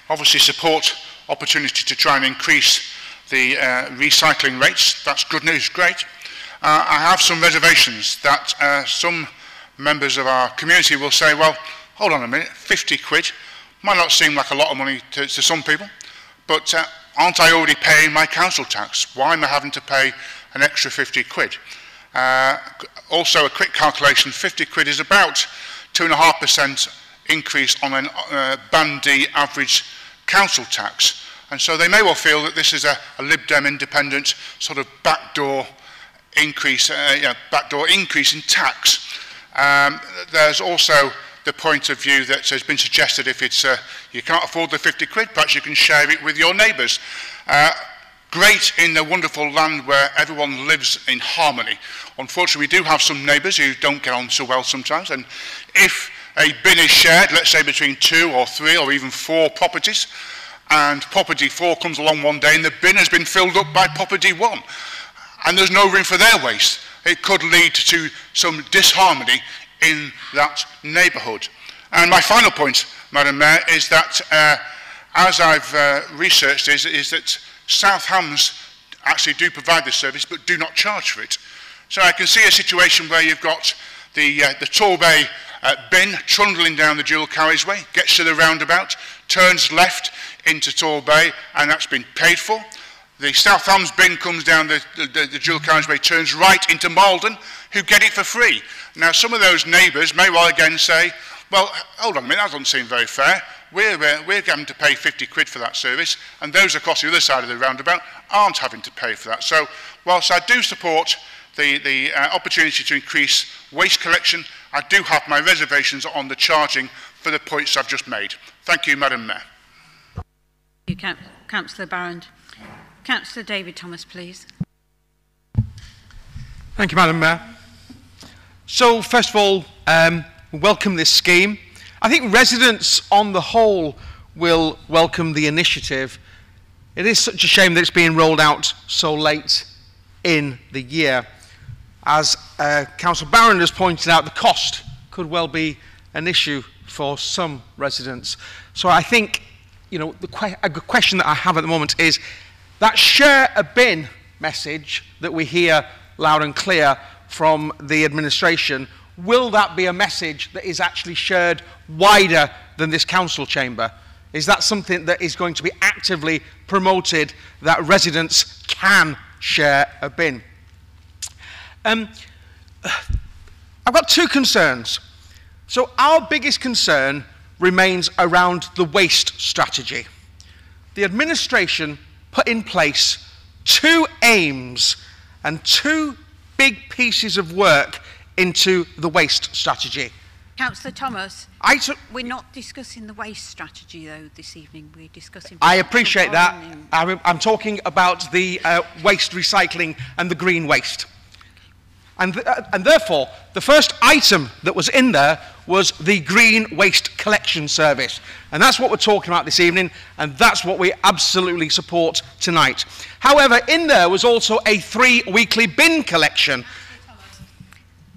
obviously support opportunity to try and increase the uh, recycling rates, that's good news, great. Uh, I have some reservations that uh, some members of our community will say, well, hold on a minute, 50 quid might not seem like a lot of money to, to some people, but uh, aren't I already paying my council tax? Why am I having to pay an extra 50 quid? Uh, also, a quick calculation, 50 quid is about 2.5% increase on a uh, Band D average council tax. And so they may well feel that this is a, a Lib Dem independent sort of backdoor increase, uh, backdoor increase in tax. Um, there's also the point of view that has been suggested if it's, uh, you can't afford the 50 quid, perhaps you can share it with your neighbours. Uh, great in the wonderful land where everyone lives in harmony. Unfortunately, we do have some neighbours who don't get on so well sometimes, and if a bin is shared, let's say between two or three or even four properties, and property four comes along one day and the bin has been filled up by property one, and there's no room for their waste, it could lead to some disharmony in that neighbourhood. And my final point, Madam Mayor, is that uh, as I've uh, researched is, is that South Hams actually do provide this service but do not charge for it. So I can see a situation where you've got the, uh, the Torbay uh, bin trundling down the dual carriageway, gets to the roundabout, turns left into Torbay, and that's been paid for. The South Hams bin comes down the, the, the dual carriageway, turns right into Marldon, who get it for free. Now, some of those neighbours may well again say, well, hold on a minute, that doesn't seem very fair. We're, uh, we're having to pay 50 quid for that service, and those across the other side of the roundabout aren't having to pay for that. So, whilst I do support the, the uh, opportunity to increase waste collection, I do have my reservations on the charging for the points I've just made. Thank you, Madam Mayor. Thank you, Councillor Barron. Councillor David Thomas, please. Thank you, Madam Mayor. So, first of all, um, welcome this scheme. I think residents on the whole will welcome the initiative. It is such a shame that it's being rolled out so late in the year. As uh, Council Barron has pointed out, the cost could well be an issue for some residents. So I think, you know, the que a question that I have at the moment is that share a bin message that we hear loud and clear from the administration will that be a message that is actually shared wider than this council chamber? Is that something that is going to be actively promoted that residents can share a bin? Um, I've got two concerns. So our biggest concern remains around the waste strategy. The administration put in place two aims and two big pieces of work into the waste strategy. Councillor Thomas, I we're not discussing the waste strategy though this evening. We're discussing. I appreciate that. I'm, I'm talking about the uh, waste recycling and the green waste. And, th uh, and therefore, the first item that was in there was the green waste collection service. And that's what we're talking about this evening, and that's what we absolutely support tonight. However, in there was also a three weekly bin collection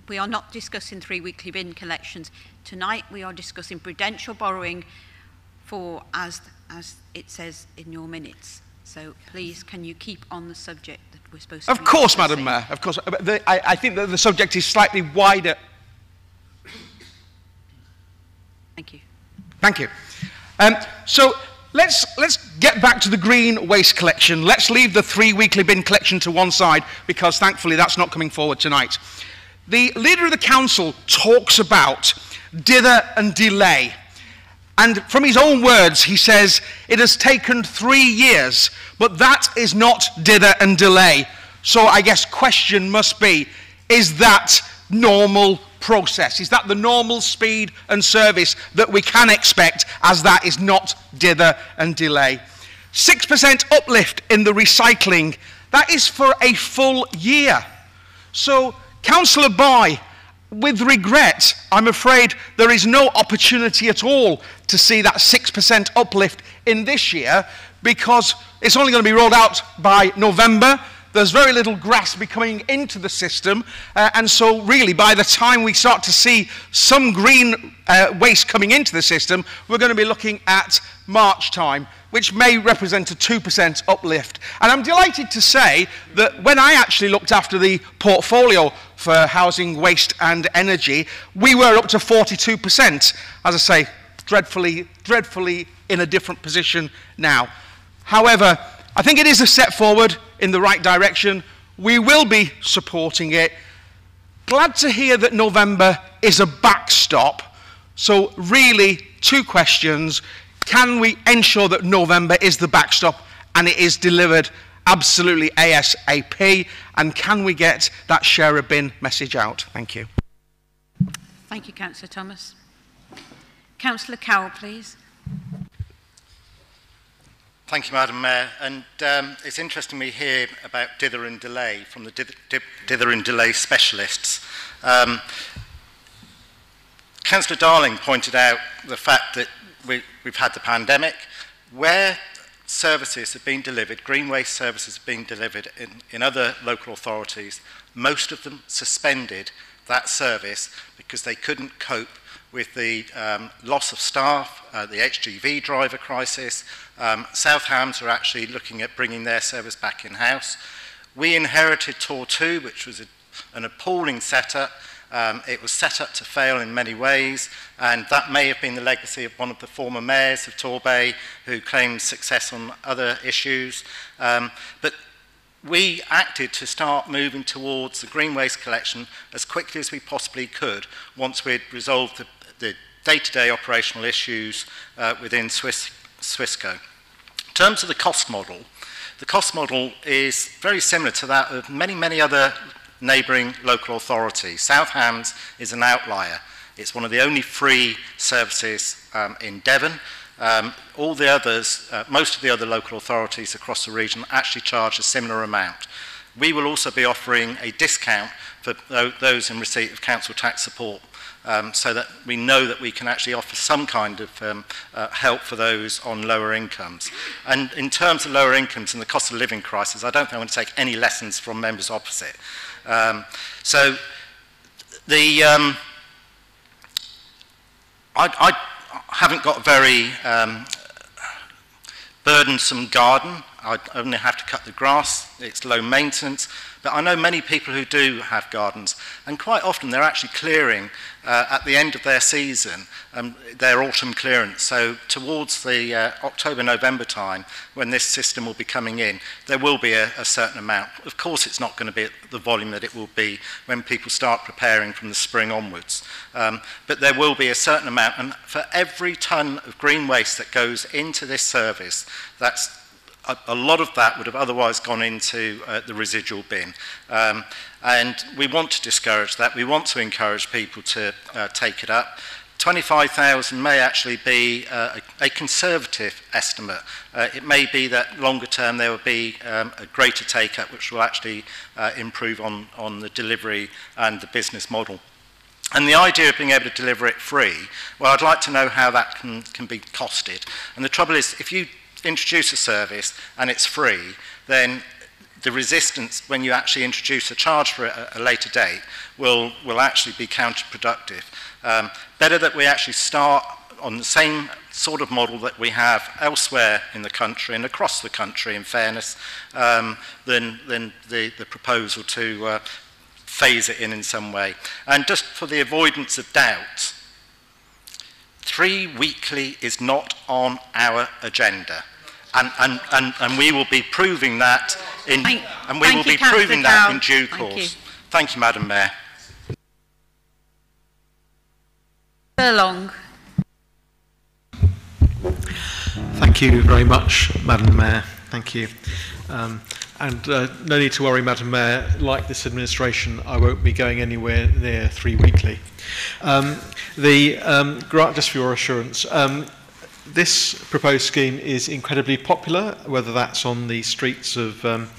we are not discussing three weekly bin collections. Tonight we are discussing prudential borrowing for, as, as it says in your minutes. So please, can you keep on the subject that we're supposed to Of be course? Madam Mayor, of course. The, I, I think that the subject is slightly wider. Thank you. Thank you. Um, so let's, let's get back to the green waste collection. Let's leave the three weekly bin collection to one side because thankfully that's not coming forward tonight. The leader of the council talks about dither and delay. And from his own words, he says, it has taken three years, but that is not dither and delay. So I guess question must be, is that normal process? Is that the normal speed and service that we can expect as that is not dither and delay? 6% uplift in the recycling, that is for a full year. So, Councillor Boy, with regret, I'm afraid there is no opportunity at all to see that 6% uplift in this year because it's only going to be rolled out by November. There's very little grass becoming into the system, uh, and so really by the time we start to see some green uh, waste coming into the system, we're going to be looking at March time, which may represent a 2% uplift. And I'm delighted to say that when I actually looked after the portfolio for housing, waste and energy, we were up to 42%. As I say, dreadfully, dreadfully in a different position now. However, I think it is a step forward in the right direction. We will be supporting it. Glad to hear that November is a backstop. So really, two questions. Can we ensure that November is the backstop and it is delivered absolutely ASAP? And can we get that share a bin message out? Thank you. Thank you, Councillor Thomas. Councillor Cowell, please. Thank you, Madam Mayor. And um, it's interesting we hear about dither and delay from the dither, dither and delay specialists. Um, Councillor Darling pointed out the fact that we, we've had the pandemic, where services have been delivered, green waste services have been delivered in, in other local authorities, most of them suspended that service because they couldn't cope with the um, loss of staff, uh, the HGV driver crisis. Um, Southhams are actually looking at bringing their service back in-house. We inherited Tor 2, which was a, an appalling setup Um, it was set up to fail in many ways, and that may have been the legacy of one of the former mayors of Torbay, who claimed success on other issues. Um, but we acted to start moving towards the green waste collection as quickly as we possibly could once we'd resolved the, the day-to-day operational issues uh, within Swiss, Swissco. In terms of the cost model, the cost model is very similar to that of many, many other neighbouring local authority. South Hams is an outlier. It's one of the only free services um, in Devon. Um, all the others, uh, most of the other local authorities across the region actually charge a similar amount. We will also be offering a discount for those in receipt of council tax support um, so that we know that we can actually offer some kind of um, uh, help for those on lower incomes. And in terms of lower incomes and the cost of living crisis, I don't think I want to take any lessons from members opposite. Um, so the, um, I, I haven't got a very um, burdensome garden. I only have to cut the grass, it's low maintenance. But I know many people who do have gardens, and quite often they're actually clearing uh, at the end of their season, um, their autumn clearance. So towards the uh, October, November time, when this system will be coming in, there will be a, a certain amount. Of course, it's not going to be the volume that it will be when people start preparing from the spring onwards. Um, but there will be a certain amount, and for every tonne of green waste that goes into this service, that's a, a lot of that would have otherwise gone into uh, the residual bin. Um, and we want to discourage that. We want to encourage people to uh, take it up. 25,000 may actually be uh, a, a conservative estimate. Uh, it may be that longer term there will be um, a greater take up which will actually uh, improve on, on the delivery and the business model. And the idea of being able to deliver it free, well, I'd like to know how that can, can be costed. And the trouble is, if you introduce a service and it's free, then the resistance when you actually introduce a charge for a, a later date will, will actually be counterproductive. Um, better that we actually start on the same sort of model that we have elsewhere in the country and across the country, in fairness, um, than, than the, the proposal to uh, phase it in in some way. And just for the avoidance of doubt, three weekly is not on our agenda. And, and, and, and we will be proving that in, Thank- and we will you, be proving Councillor that in due Thank course. you. Thank you, Madam Mayor. Furlong. Thank you very much, Madam Mayor. Thank you. Um, and uh, no need to worry, Madam Mayor. Like this administration, I won't be going anywhere near three weekly. Um, the um, grant, just for your assurance, um, this proposed scheme is incredibly popular, whether that's on the streets of um,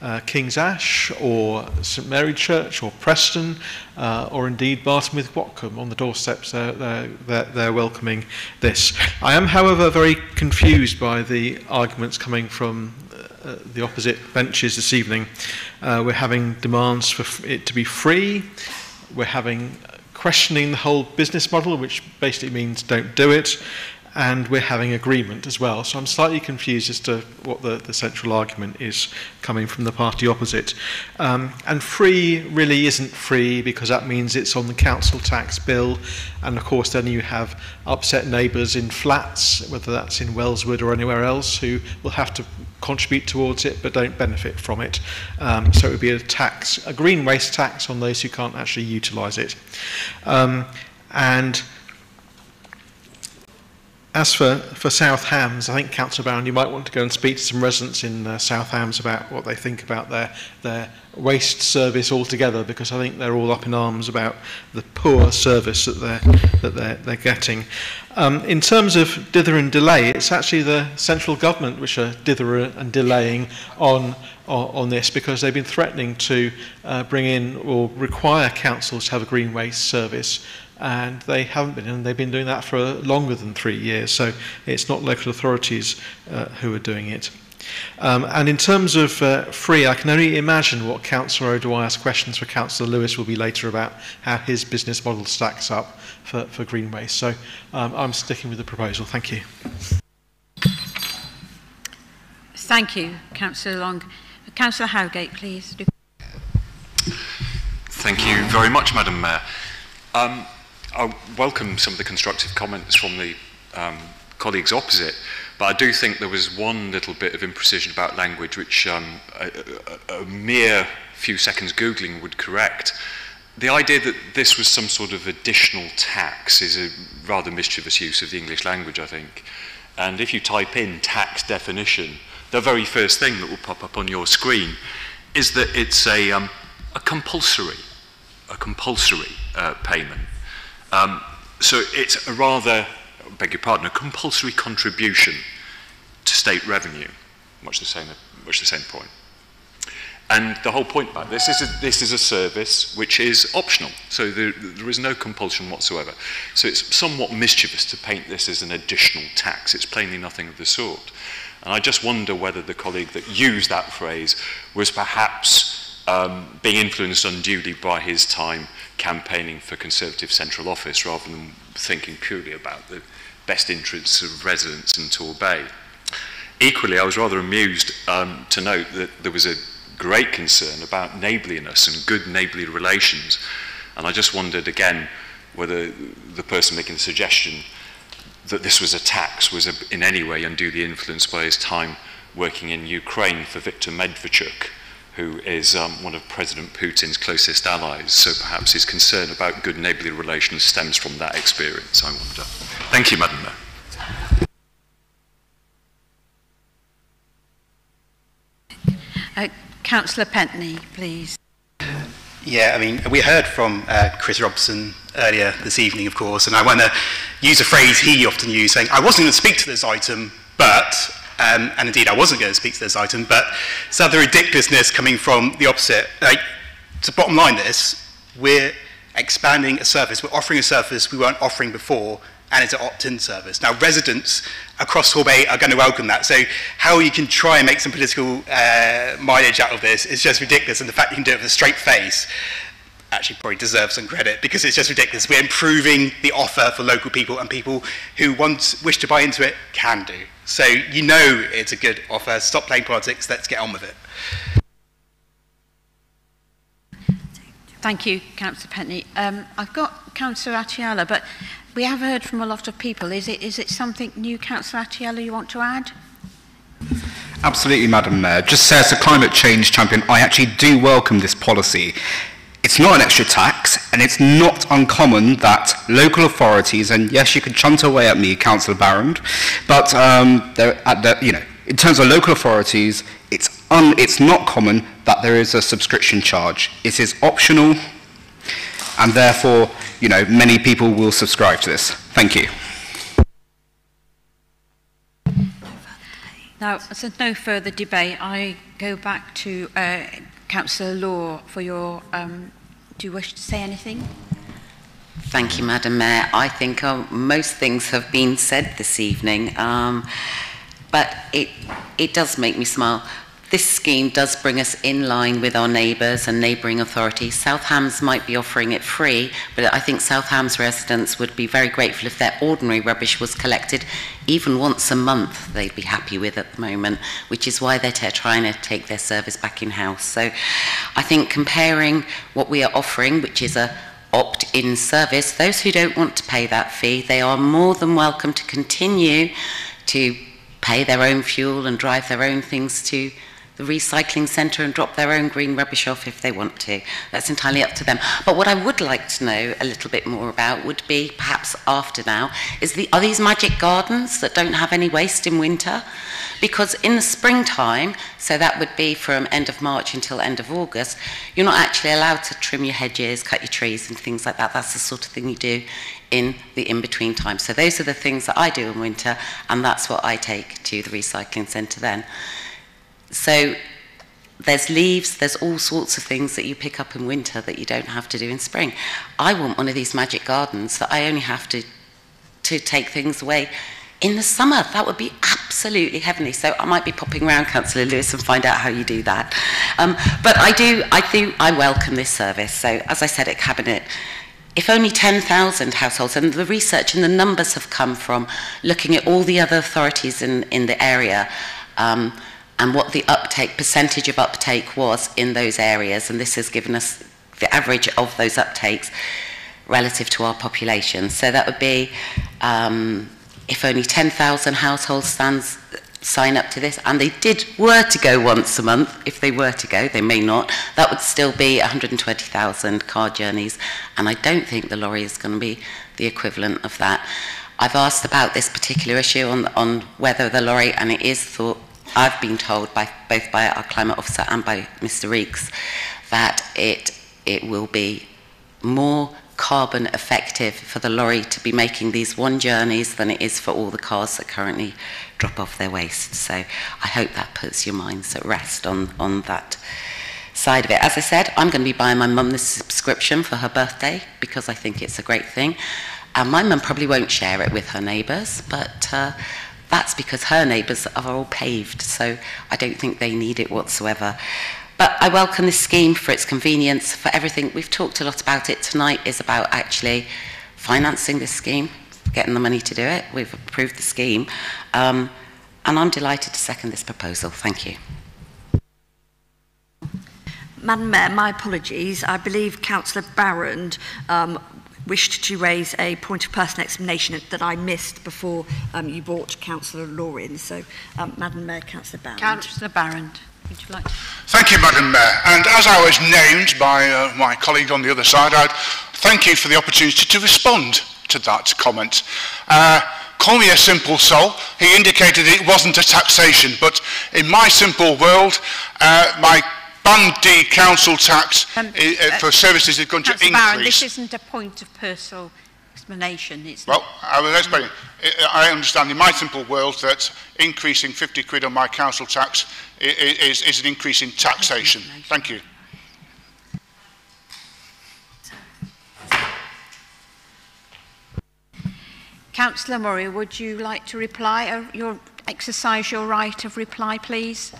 uh, King's Ash or St Marychurch or Preston uh, or indeed Barton with Watcombe on the doorsteps they're, they're, they're, welcoming this. I am however very confused by the arguments coming from uh, the opposite benches this evening. Uh, we're having demands for it to be free. We're having questioning the whole business model, which basically means don't do it. and we're having agreement as well. So I'm slightly confused as to what the, the central argument is coming from the party opposite. Um, and free really isn't free because that means it's on the council tax bill. And of course, then you have upset neighbours in flats, whether that's in Wellswood or anywhere else, who will have to contribute towards it but don't benefit from it. Um, so it would be a tax, a green waste tax on those who can't actually utilise it. Um, and As for, for South Hams, I think Councillor Barron, you might want to go and speak to some residents in uh, South Hams about what they think about their, their waste service altogether, because I think they're all up in arms about the poor service that they're, that they're, they're getting. Um, in terms of dither and delay, it's actually the central government which are dither and delaying on on this because they've been threatening to uh, bring in or require councils to have a green waste service and they haven't been, and they've been doing that for longer than three years. So it's not local authorities uh, who are doing it. Um, and in terms of uh, free, I can only imagine what Councillor O'Dwyer's questions for Councillor Lewis will be later about how his business model stacks up for, for green waste. So um, I'm sticking with the proposal. Thank you. Thank you, Councillor Long. Councillor Howgate, please. Thank you very much, Madam Mayor. Um, I welcome some of the constructive comments from the um, colleagues opposite, but I do think there was one little bit of imprecision about language which um, a, a, a mere few seconds Googling would correct. The idea that this was some sort of additional tax is a rather mischievous use of the English language, I think. And if you type in tax definition, the very first thing that will pop up on your screen is that it's a, um, a compulsory, a compulsory uh, payment. Um, so it's a rather, I beg your pardon, a compulsory contribution to state revenue, much the same, much the same point. And the whole point about this is a, this is a service which is optional, so there, there is no compulsion whatsoever. So it's somewhat mischievous to paint this as an additional tax. It's plainly nothing of the sort. And I just wonder whether the colleague that used that phrase was perhaps um, being influenced unduly by his time campaigning for Conservative central office rather than thinking purely about the best interests of residents in Torbay. Equally, I was rather amused um, to note that there was a great concern about neighbourliness and good neighbourly relations. And I just wondered again whether the person making the suggestion that this was a tax was in any way unduly influenced by his time working in Ukraine for Viktor Medvedchuk, who is um, one of President Putin's closest allies. So perhaps his concern about good neighbourly relations stems from that experience, I wonder. Thank you, Madam Mayor. Uh, Councillor Pentney, please. Yeah, I mean, we heard from uh, Chris Robson earlier this evening, of course, and I want to use a phrase he often used, saying, I wasn't going to speak to this item, but, Um, and indeed, I wasn't going to speak to this item, but so the ridiculousness coming from the opposite. Like, to bottom line this, we're expanding a service, we're offering a service we weren't offering before, and it's an opt-in service. Now, residents across Torbay are going to welcome that. So how you can try and make some political uh, mileage out of this is just ridiculous, and the fact you can do it with a straight face actually probably deserves some credit because it's just ridiculous. We're improving the offer for local people and people who want, wish to buy into it can do. So you know it's a good offer. Stop playing politics. Let's get on with it. Thank you, Councillor Penny. Um, I've got Councillor Atiala, but we have heard from a lot of people. Is it, is it something new, Councillor Atiala, you want to add? Absolutely, Madam Mayor. Just as a climate change champion, I actually do welcome this policy. It's not an extra tax, and it's not uncommon that local authorities, and yes, you can chunt away at me, Councillor Barrand, but um, the, you know, in terms of local authorities, it's, un, it's not common that there is a subscription charge. It is optional, and therefore, you know, many people will subscribe to this. Thank you. Now, there's no further debate, I go back to uh, Councillor Law for your... Um, do you wish to say anything? Thank you, Madam Mayor. I think uh, most things have been said this evening, um, but it, it does make me smile. This scheme does bring us in line with our neighbours and neighbouring authorities. South Hams might be offering it free, but I think South Hams residents would be very grateful if their ordinary rubbish was collected even once a month. They'd be happy with at the moment, which is why they're trying to take their service back in-house. So I think comparing what we are offering, which is a opt-in service, those who don't want to pay that fee, they are more than welcome to continue to pay their own fuel and drive their own things to the recycling centre and drop their own green rubbish off if they want to. That's entirely up to them. But what I would like to know a little bit more about would be, perhaps after now, is the, are these magic gardens that don't have any waste in winter? Because in the springtime, so that would be from end of March until end of August, you're not actually allowed to trim your hedges, cut your trees and things like that. That's the sort of thing you do in the in-between time. So those are the things that I do in winter, and that's what I take to the recycling centre then. So there's leaves, there's all sorts of things that you pick up in winter that you don't have to do in spring. I want one of these magic gardens that I only have to, to take things away in the summer. That would be absolutely heavenly. So I might be popping around, Councillor Lewis, and find out how you do that. Um, but I do, I do, I welcome this service. So as I said at Cabinet, if only 10,000 households, and the research and the numbers have come from looking at all the other authorities in, in the area, um, and what the uptake, percentage of uptake was in those areas. And this has given us the average of those uptakes relative to our population. So that would be um, if only 10,000 households stands, sign up to this, and they did were to go once a month, if they were to go, they may not, that would still be 120,000 car journeys, and I don't think the lorry is going to be the equivalent of that. I've asked about this particular issue on, on whether the lorry, and it is thought I've been told by both by our climate officer and by Mr. Reeks that it it will be more carbon effective for the lorry to be making these one journeys than it is for all the cars that currently drop off their waste. So I hope that puts your minds at rest on, on that side of it. As I said, I'm going to be buying my mum this subscription for her birthday because I think it's a great thing. And my mum probably won't share it with her neighbours, but uh, That's because her neighbours are all paved, so I don't think they need it whatsoever. But I welcome this scheme for its convenience, for everything. We've talked a lot about it. Tonight is about actually financing this scheme, getting the money to do it. We've approved the scheme. Um, and I'm delighted to second this proposal. Thank you. Madam Mayor, my apologies. I believe Councillor Barrand um, wished to raise a point of personal explanation that I missed before um, you brought Councillor Law in. So, um, Madam Mayor, Councillor Barrand. Councillor Barron. Would you like to? Thank you, Madam Mayor. And as I was named by uh, my colleague on the other side, I'd thank you for the opportunity to respond to that comment. Uh, call me a simple soul. He indicated it wasn't a taxation, but in my simple world, uh, my Band D council tax um, uh, for services is going to increase. Barrand, this isn't a point of personal explanation. It's well, I will explain. I understand in my simple world that increasing 50 quid on my council tax is, is an increase in taxation. Thank you. Councillor Morey, would you like to reply, uh, your, exercise your right of reply, please?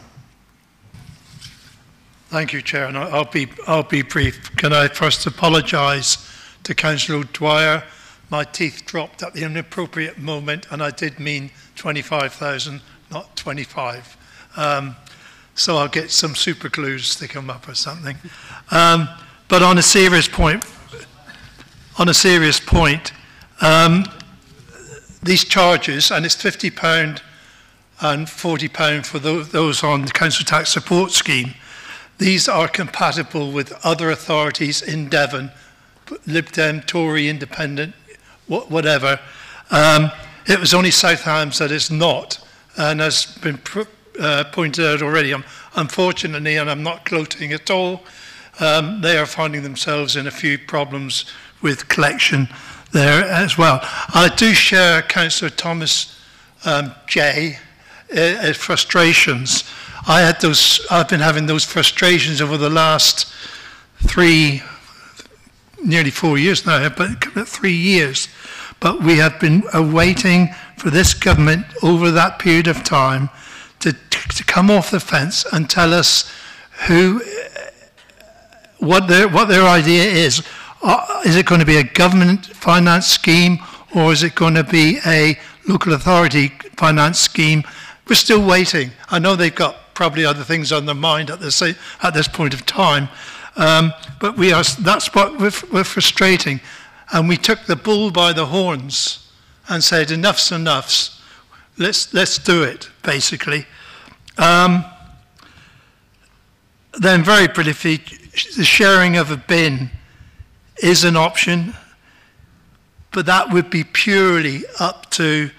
Thank you, Chair, and I'll be, I'll be brief. Can I first apologise to Councillor Dwyer? My teeth dropped at the inappropriate moment, and I did mean 25,000, not 25. Um, so I'll get some super to come up or something. Um, but on a serious point, on a serious point, um, these charges, and it's £50 and £40 for those on the council tax support scheme, these are compatible with other authorities in Devon, Lib Dem, Tory, Independent, whatever. Um, it was only South Hams that is not, and has been uh, pointed out already. Um, unfortunately, and I'm not gloating at all, um, they are finding themselves in a few problems with collection there as well. I do share Councillor Thomas um, J. Uh, frustrations. I had those. I've been having those frustrations over the last three, nearly four years now, but three years. But we have been awaiting for this government over that period of time to, to come off the fence and tell us who, what their, what their idea is. Uh, is it going to be a government finance scheme or is it going to be a local authority finance scheme? We're still waiting. I know they've got probably other things on their mind at this, at this point of time, um, but we are, that's what we're, we're frustrating. And we took the bull by the horns and said, enough's enough's. Let's, let's do it, basically. Um, then very briefly, the sharing of a bin is an option, but that would be purely up to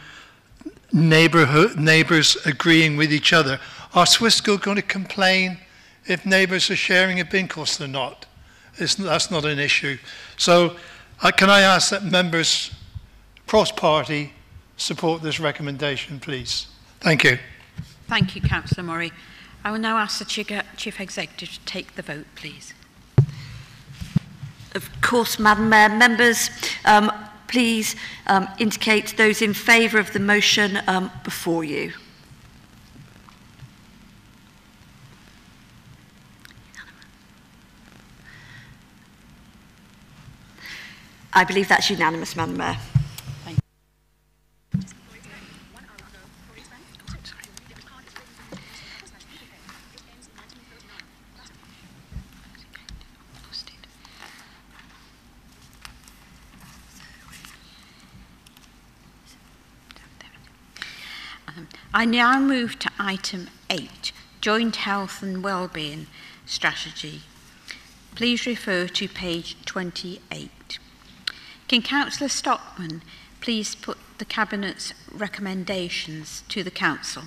neighborhood neighbors agreeing with each other. Are Swissco going to complain if neighbors are sharing a bin Of course they're not? It's, that's not an issue. So uh, can I ask that members cross-party support this recommendation, please? Thank you. Thank you, Councillor Morey. I will now ask the Chief Executive to take the vote, please. Of course, Madam Mayor. Members, um, please um, indicate those in favour of the motion um, before you. I believe that's unanimous, Madam Mayor. Um, I now move to item 8, Joint Health and Wellbeing Strategy. Please refer to page 28. Can Councillor Stockman please put the Cabinet's recommendations to the Council?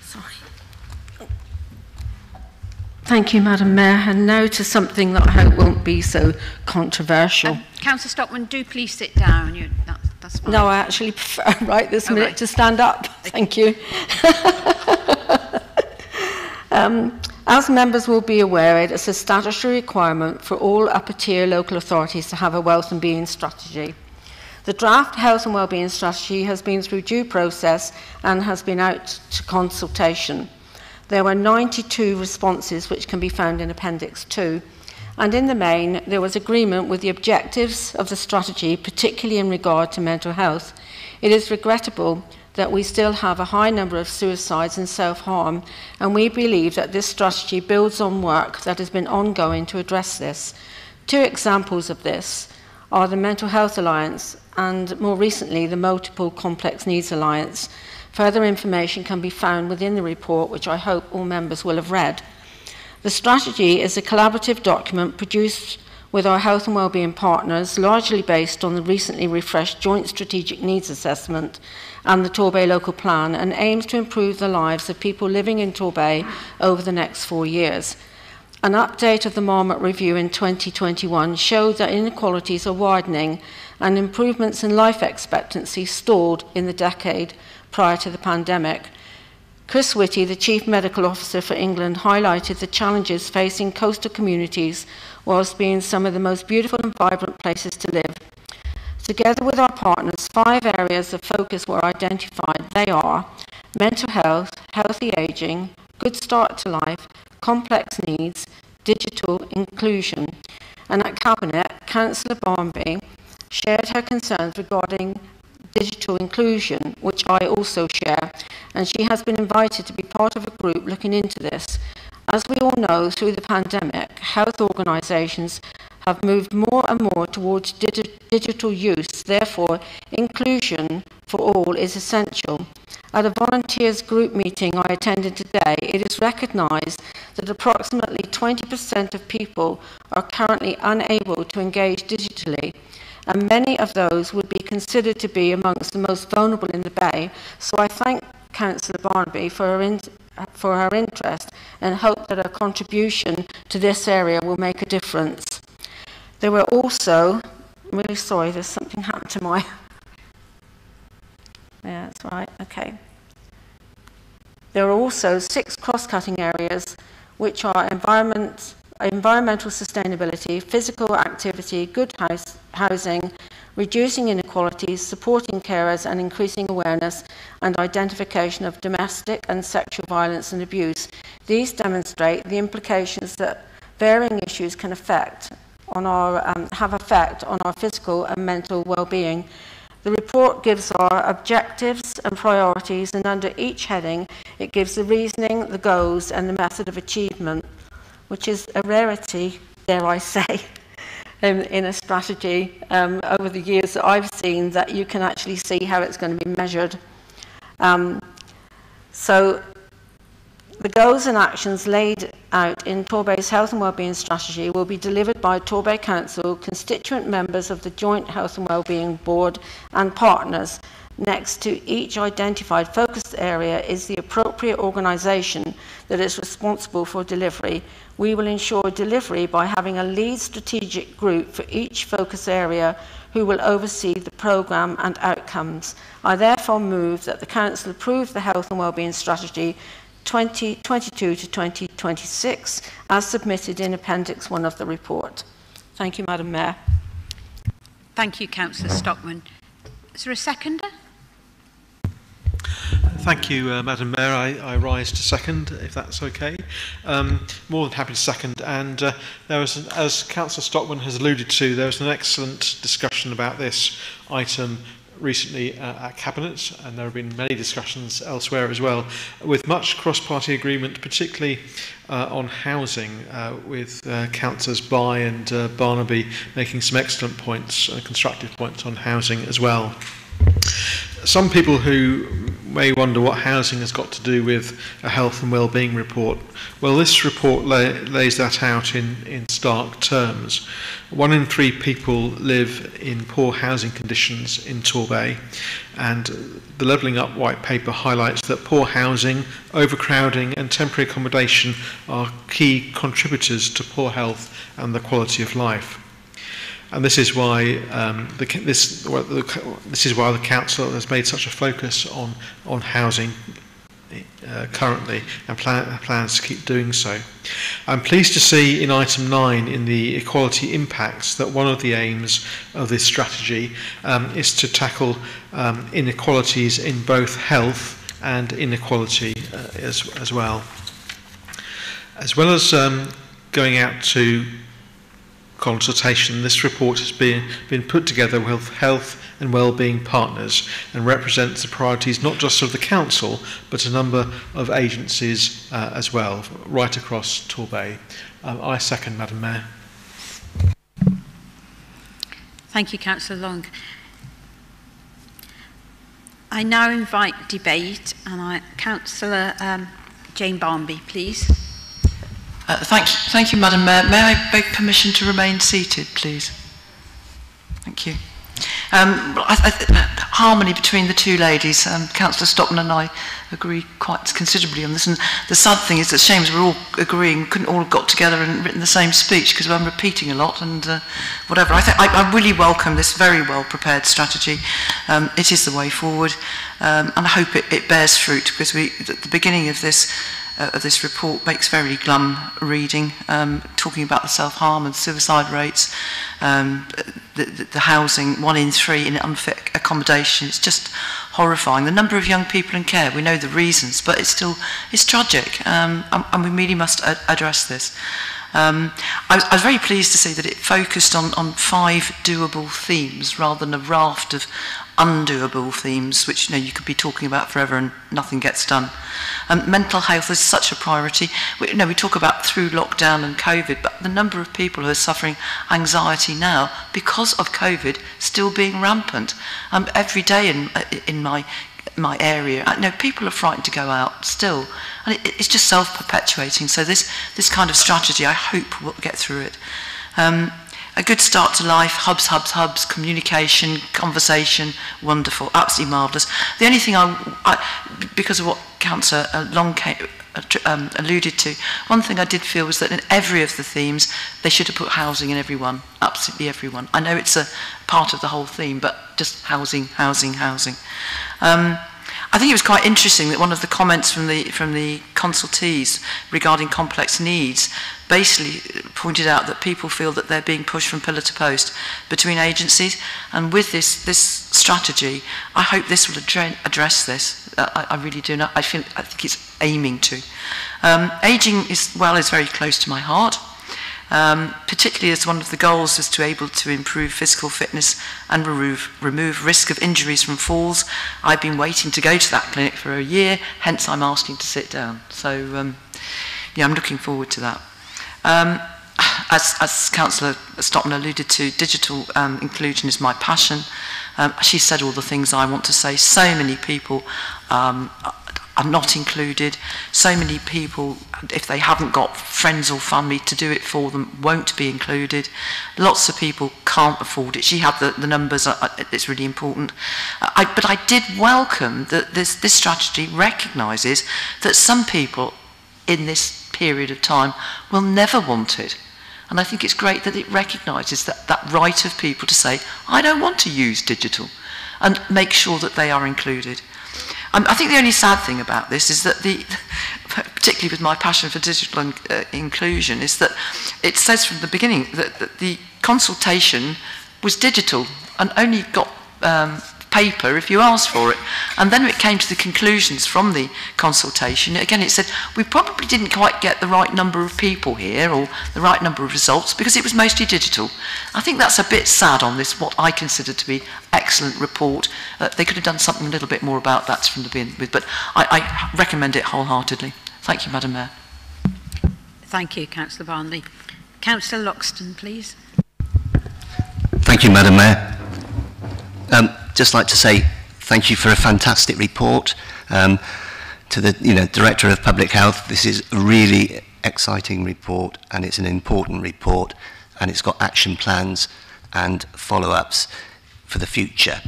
Sorry. Thank you, Madam Mayor. And now to something that I hope won't be so controversial. Um, Councillor Stockman, do please sit down. You, that, that's fine. No, I actually prefer right this Oh, minute right. to stand up. Thank you. um, As members will be aware, it is a statutory requirement for all upper tier local authorities to have a wealth and being strategy. The draft health and wellbeing strategy has been through due process and has been out to consultation. There were 92 responses which can be found in Appendix 2 and in the main there was agreement with the objectives of the strategy particularly in regard to mental health. It is regrettable that we still have a high number of suicides and self-harm, and we believe that this strategy builds on work that has been ongoing to address this. Two examples of this are the Mental Health Alliance and more recently the Multiple Complex Needs Alliance. Further information can be found within the report, which I hope all members will have read. The strategy is a collaborative document produced with our health and wellbeing partners, largely based on the recently refreshed Joint Strategic Needs Assessment and the Torbay local plan and aims to improve the lives of people living in Torbay over the next four years. An update of the Marmot Review in 2021 showed that inequalities are widening and improvements in life expectancy stalled in the decade prior to the pandemic. Chris Whitty, the Chief Medical Officer for England, highlighted the challenges facing coastal communities whilst being some of the most beautiful and vibrant places to live Together with our partners, five areas of focus were identified. They are mental health, healthy aging, good start to life, complex needs, digital inclusion. And at Cabinet, Councillor Barnby shared her concerns regarding digital inclusion, which I also share, and she has been invited to be part of a group looking into this. As we all know, through the pandemic, health organisations have moved more and more towards digi digital use. Therefore, inclusion for all is essential. At a volunteers group meeting I attended today, it is recognised that approximately 20% of people are currently unable to engage digitally, and many of those would be considered to be amongst the most vulnerable in the Bay. So I thank Councillor Barnaby for her, in, for her interest and hope that her contribution to this area will make a difference. There were also, I'm really sorry, there's something happened to my. Yeah, that's right, okay. There are also six cross cutting areas which are environment, environmental sustainability, physical activity, good house, housing, reducing inequalities, supporting carers and increasing awareness and identification of domestic and sexual violence and abuse. These demonstrate the implications that varying issues can affect on our, um, have effect on our physical and mental well-being. The report gives our objectives and priorities and under each heading it gives the reasoning, the goals and the method of achievement, which is a rarity, dare I say, in, in a strategy um, over the years that I've seen that you can actually see how it's going to be measured. Um, so the goals and actions laid out in Torbay's Health and Wellbeing Strategy will be delivered by Torbay Council, constituent members of the Joint Health and Wellbeing Board and partners. Next to each identified focus area is the appropriate organisation that is responsible for delivery. We will ensure delivery by having a lead strategic group for each focus area who will oversee the programme and outcomes. I therefore move that the Council approve the Health and Wellbeing Strategy 2022 to 2026 as submitted in Appendix 1 of the report. Thank you, Madam Mayor. Thank you, Councillor Stockman. Is there a seconder? Thank you, uh, Madam Mayor. I, I rise to second, if that's okay. Um, more than happy to second. And uh, there was, an, as Councillor Stockman has alluded to, there was an excellent discussion about this item recently uh, at Cabinet, and there have been many discussions elsewhere as well, with much cross-party agreement, particularly uh, on housing, uh, with uh, councillors By and uh, Barnaby making some excellent points, uh, constructive points on housing as well. Some people who may wonder what housing has got to do with a health and well-being report. Well, this report lay, lays that out in, in stark terms. One in three people live in poor housing conditions in Torbay, and the Levelling Up White Paper highlights that poor housing, overcrowding and temporary accommodation are key contributors to poor health and the quality of life. And this is why um, the, this, well, the, this is why the council has made such a focus on on housing uh, currently and plan, plans to keep doing so. I'm pleased to see in item 9 in the equality impacts that one of the aims of this strategy um, is to tackle um, inequalities in both health and inequality uh, as, as well. As well as um, going out to consultation, this report has been, been put together with health and well-being partners and represents the priorities not just of the Council but a number of agencies uh, as well, right across Torbay. Um, I second, Madam Mayor. Thank you, Councillor Long. I now invite debate and I, Councillor um, Jane Barnby, please. Uh, thank, you, thank you, Madam Mayor. May I beg permission to remain seated, please? Thank you. Um, I, I, uh, harmony between the two ladies, um, Councillor Stockman and I agree quite considerably on this. And the sad thing is that shame we're all agreeing, we couldn't all have got together and written the same speech because I'm repeating a lot and uh, whatever. I, think I, I really welcome this very well prepared strategy. Um, it is the way forward, um, and I hope it, it bears fruit because we, at the beginning of this uh, of this report makes very glum reading, um, talking about the self-harm and suicide rates, um, the, the, the housing, one in three in unfit accommodation. It's just horrifying. The number of young people in care, we know the reasons, but it's still, it's tragic, um, and, and we really must ad address this. Um, I, was, I was very pleased to see that it focused on, on five doable themes rather than a raft of, undoable themes, which you know you could be talking about forever and nothing gets done. Um, mental health is such a priority. We, you know, we talk about through lockdown and COVID, but the number of people who are suffering anxiety now because of COVID still being rampant. Um, every day in uh, in my my area, uh, I know people are frightened to go out still, and it, it's just self-perpetuating. So this this kind of strategy, I hope, will get through it. Um, a good start to life, hubs, hubs, hubs, communication, conversation, wonderful, absolutely marvellous. The only thing I, I because of what Councillor uh, Long came, uh, um, alluded to, one thing I did feel was that in every of the themes, they should have put housing in everyone, absolutely everyone. I know it's a part of the whole theme, but just housing, housing, housing. Um, I think it was quite interesting that one of the comments from the, from the consultees regarding complex needs basically pointed out that people feel that they're being pushed from pillar to post between agencies. And with this, this strategy, I hope this will address this. I, I really do. Not, I, feel, I think it's aiming to. Um, aging is, well, is very close to my heart um, particularly as one of the goals is to be able to improve physical fitness and remove, remove risk of injuries from falls. I've been waiting to go to that clinic for a year, hence I'm asking to sit down. So, um, yeah, I'm looking forward to that. Um, as, as Councillor Stockman alluded to, digital um, inclusion is my passion. Um, she said all the things I want to say. So many people um, are not included. So many people, if they haven't got friends or family to do it for them, won't be included. Lots of people can't afford it. She had the, the numbers, uh, uh, it's really important. Uh, I, but I did welcome that this, this strategy recognises that some people in this period of time will never want it. And I think it's great that it recognises that, that right of people to say, I don't want to use digital, and make sure that they are included. Um, I think the only sad thing about this is that the, particularly with my passion for digital in, uh, inclusion, is that it says from the beginning that, that the consultation was digital and only got um, paper if you asked for it. And then it came to the conclusions from the consultation. Again, it said, we probably didn't quite get the right number of people here or the right number of results because it was mostly digital. I think that's a bit sad on this, what I consider to be excellent report. Uh, they could have done something a little bit more about that from the beginning but I, I recommend it wholeheartedly. Thank you, Madam Mayor. Thank you, Councillor Barnley. Councillor Loxton, please. Thank you, Madam Mayor. Um, just like to say thank you for a fantastic report. Um, to the you know, Director of Public Health, this is a really exciting report and it's an important report and it's got action plans and follow-ups for the future.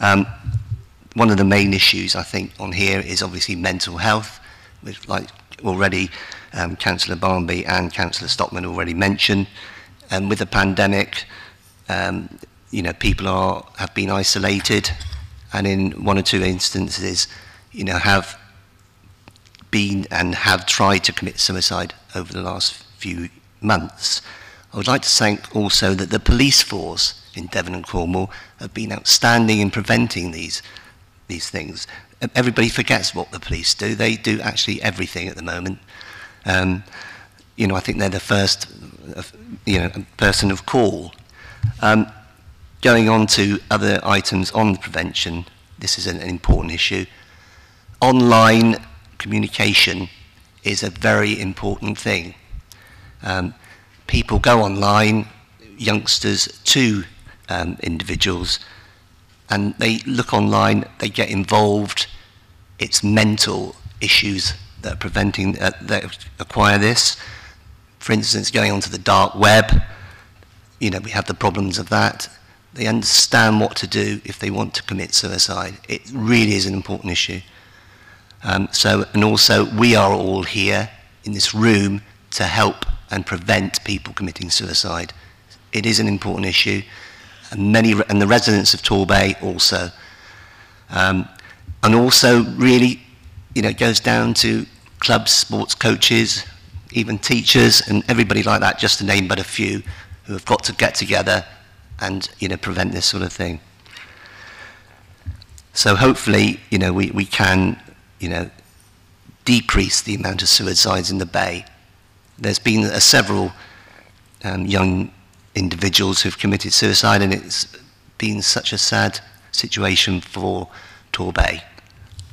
Um, one of the main issues I think on here is obviously mental health, which like already um, Councillor Barnby and Councillor Stockman already mentioned. And with the pandemic, um, you know, people are, have been isolated and in one or two instances, you know, have been and have tried to commit suicide over the last few months. I would like to thank also that the police force in Devon and Cornwall have been outstanding in preventing these these things. Everybody forgets what the police do. They do actually everything at the moment. Um, you know, I think they're the first, uh, you know, person of call. Um, Going on to other items on prevention, this is an, an important issue. Online communication is a very important thing. Um, people go online, youngsters to um, individuals, and they look online, they get involved. It's mental issues that are preventing, uh, that acquire this. For instance, going onto the dark web, you know, we have the problems of that. They understand what to do if they want to commit suicide. It really is an important issue. Um, so, and also, we are all here in this room to help and prevent people committing suicide. It is an important issue, and many, and the residents of Torbay also. Um, and also, really, you know, it goes down to clubs, sports coaches, even teachers and everybody like that, just to name but a few, who have got to get together and you know prevent this sort of thing. So hopefully, you know, we, we can, you know, decrease the amount of suicides in the bay. There's been uh, several um, young individuals who've committed suicide, and it's been such a sad situation for Torbay.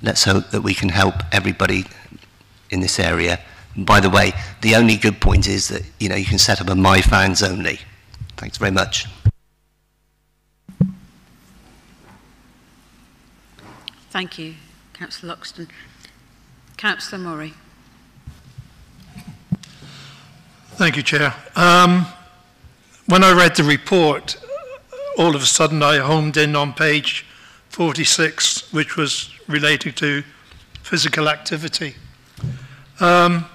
Let's hope that we can help everybody in this area. And by the way, the only good point is that you know you can set up a My Fans only. Thanks very much. Thank you, Councillor Loxton. Councillor Murray. Thank you, Chair. Um, when I read the report, all of a sudden I homed in on page 46, which was related to physical activity. Um,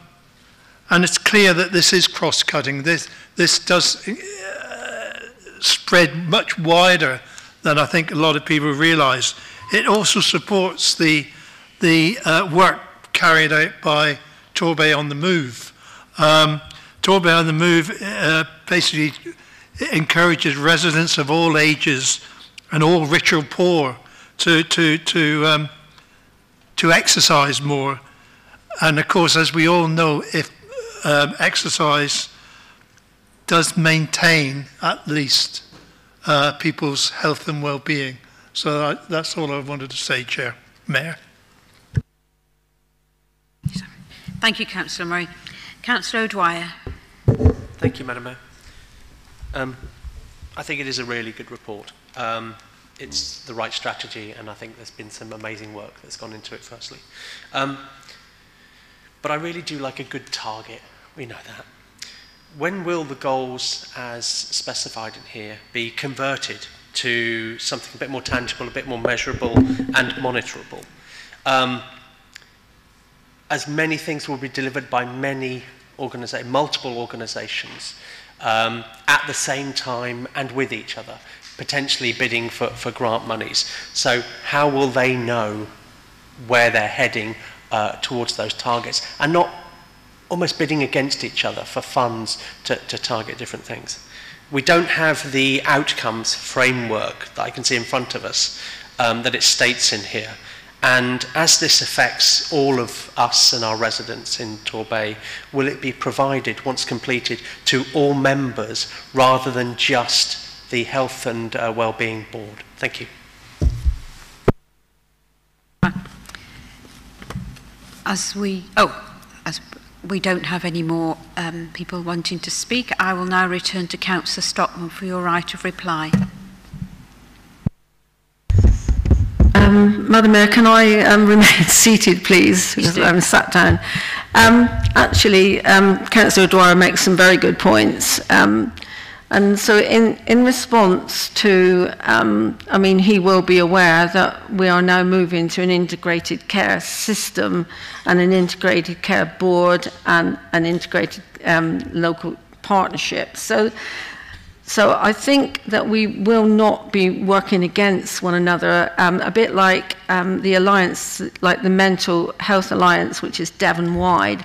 and it's clear that this is cross-cutting. This, this does uh, spread much wider than I think a lot of people realise. It also supports the, the uh, work carried out by Torbay on the Move. Um, Torbay on the Move uh, basically encourages residents of all ages and all rich or poor to, to, to, um, to exercise more. And of course, as we all know, if um, exercise does maintain at least uh, people's health and well-being. So I, that's all I wanted to say, Chair. Mayor. Thank you, Councillor Murray. Councillor O'Dwyer. Thank you, Madam Mayor. Um, I think it is a really good report. Um, it's the right strategy, and I think there's been some amazing work that's gone into it, firstly. Um, but I really do like a good target. We know that. When will the goals, as specified in here, be converted to something a bit more tangible, a bit more measurable, and monitorable? Um, as many things will be delivered by many organizations, multiple organizations, um, at the same time and with each other, potentially bidding for, for grant monies. So how will they know where they're heading uh, towards those targets and not almost bidding against each other for funds to, to target different things? We don't have the outcomes framework that I can see in front of us um, that it states in here. And as this affects all of us and our residents in Torbay, will it be provided, once completed, to all members rather than just the Health and uh, Wellbeing Board? Thank you. As we, oh, we don't have any more um, people wanting to speak, I will now return to Councillor Stockman for your right of reply. Um, Madam Mayor, can I um, remain seated, please? Because I'm sat down. Um, actually, um, Councillor Dwyer makes some very good points. Um, And so, in, in response to, um, I mean, he will be aware that we are now moving to an integrated care system and an integrated care board and an integrated um, local partnership. So, so I think that we will not be working against one another, um, a bit like um, the alliance, like the Mental Health Alliance, which is Devon wide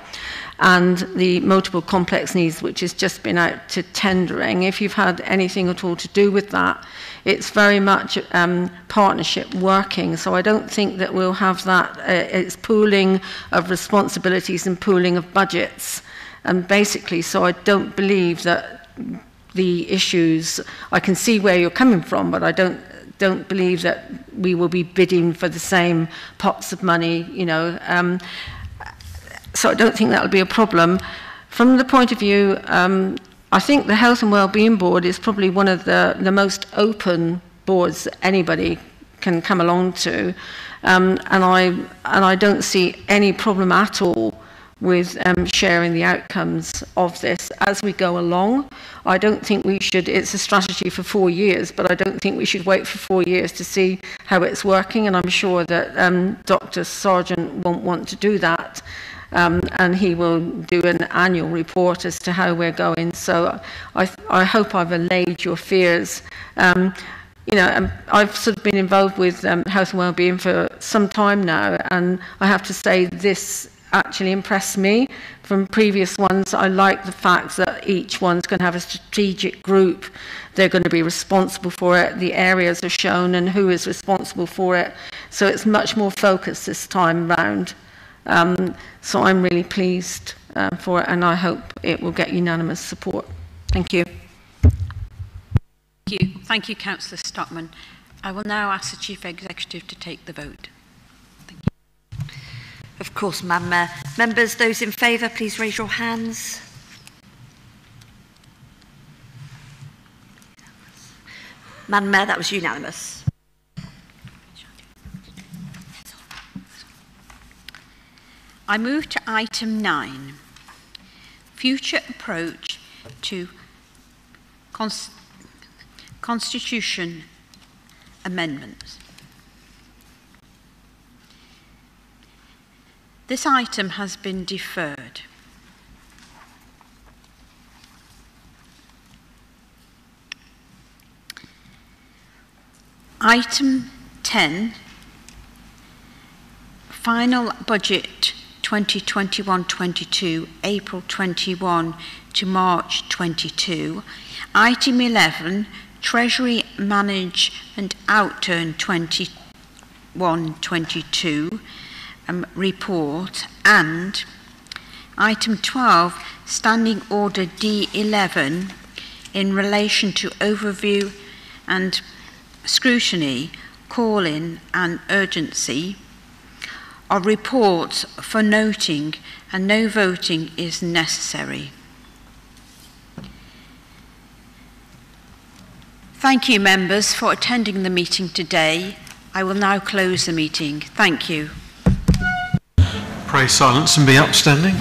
and the multiple complex needs, which has just been out to tendering. If you've had anything at all to do with that, it's very much um, partnership working. So I don't think that we'll have that. Uh, it's pooling of responsibilities and pooling of budgets. And basically, so I don't believe that the issues, I can see where you're coming from, but I don't don't believe that we will be bidding for the same pots of money, you know. Um, so I don't think that'll be a problem. From the point of view, um, I think the Health and Wellbeing Board is probably one of the, the most open boards that anybody can come along to. Um, and, I, and I don't see any problem at all with um, sharing the outcomes of this as we go along. I don't think we should, it's a strategy for four years, but I don't think we should wait for four years to see how it's working, and I'm sure that um, Dr. Sargent won't want to do that um, and he will do an annual report as to how we're going. So I, I hope I've allayed your fears. Um, you know, um, I've sort of been involved with um, health and well-being for some time now, and I have to say this actually impressed me from previous ones. I like the fact that each one's going to have a strategic group. They're going to be responsible for it. The areas are shown and who is responsible for it. So it's much more focused this time round. Um, so I'm really pleased um, for it and I hope it will get unanimous support. Thank you. Thank you. Thank you, Councillor Stockman. I will now ask the Chief Executive to take the vote. Of course, Madam Mayor. Members, those in favour, please raise your hands. Madam Mayor, that was unanimous. I move to item 9. Future approach to cons constitution amendments. This item has been deferred. Item 10, final budget 2021-22, April 21 to March 22. Item 11, Treasury Management Outturn 21-22 um, report and item 12 standing order D11 in relation to overview and scrutiny call-in and urgency are reports for noting and no voting is necessary. Thank you members for attending the meeting today. I will now close the meeting. Thank you. Pray silence and be upstanding.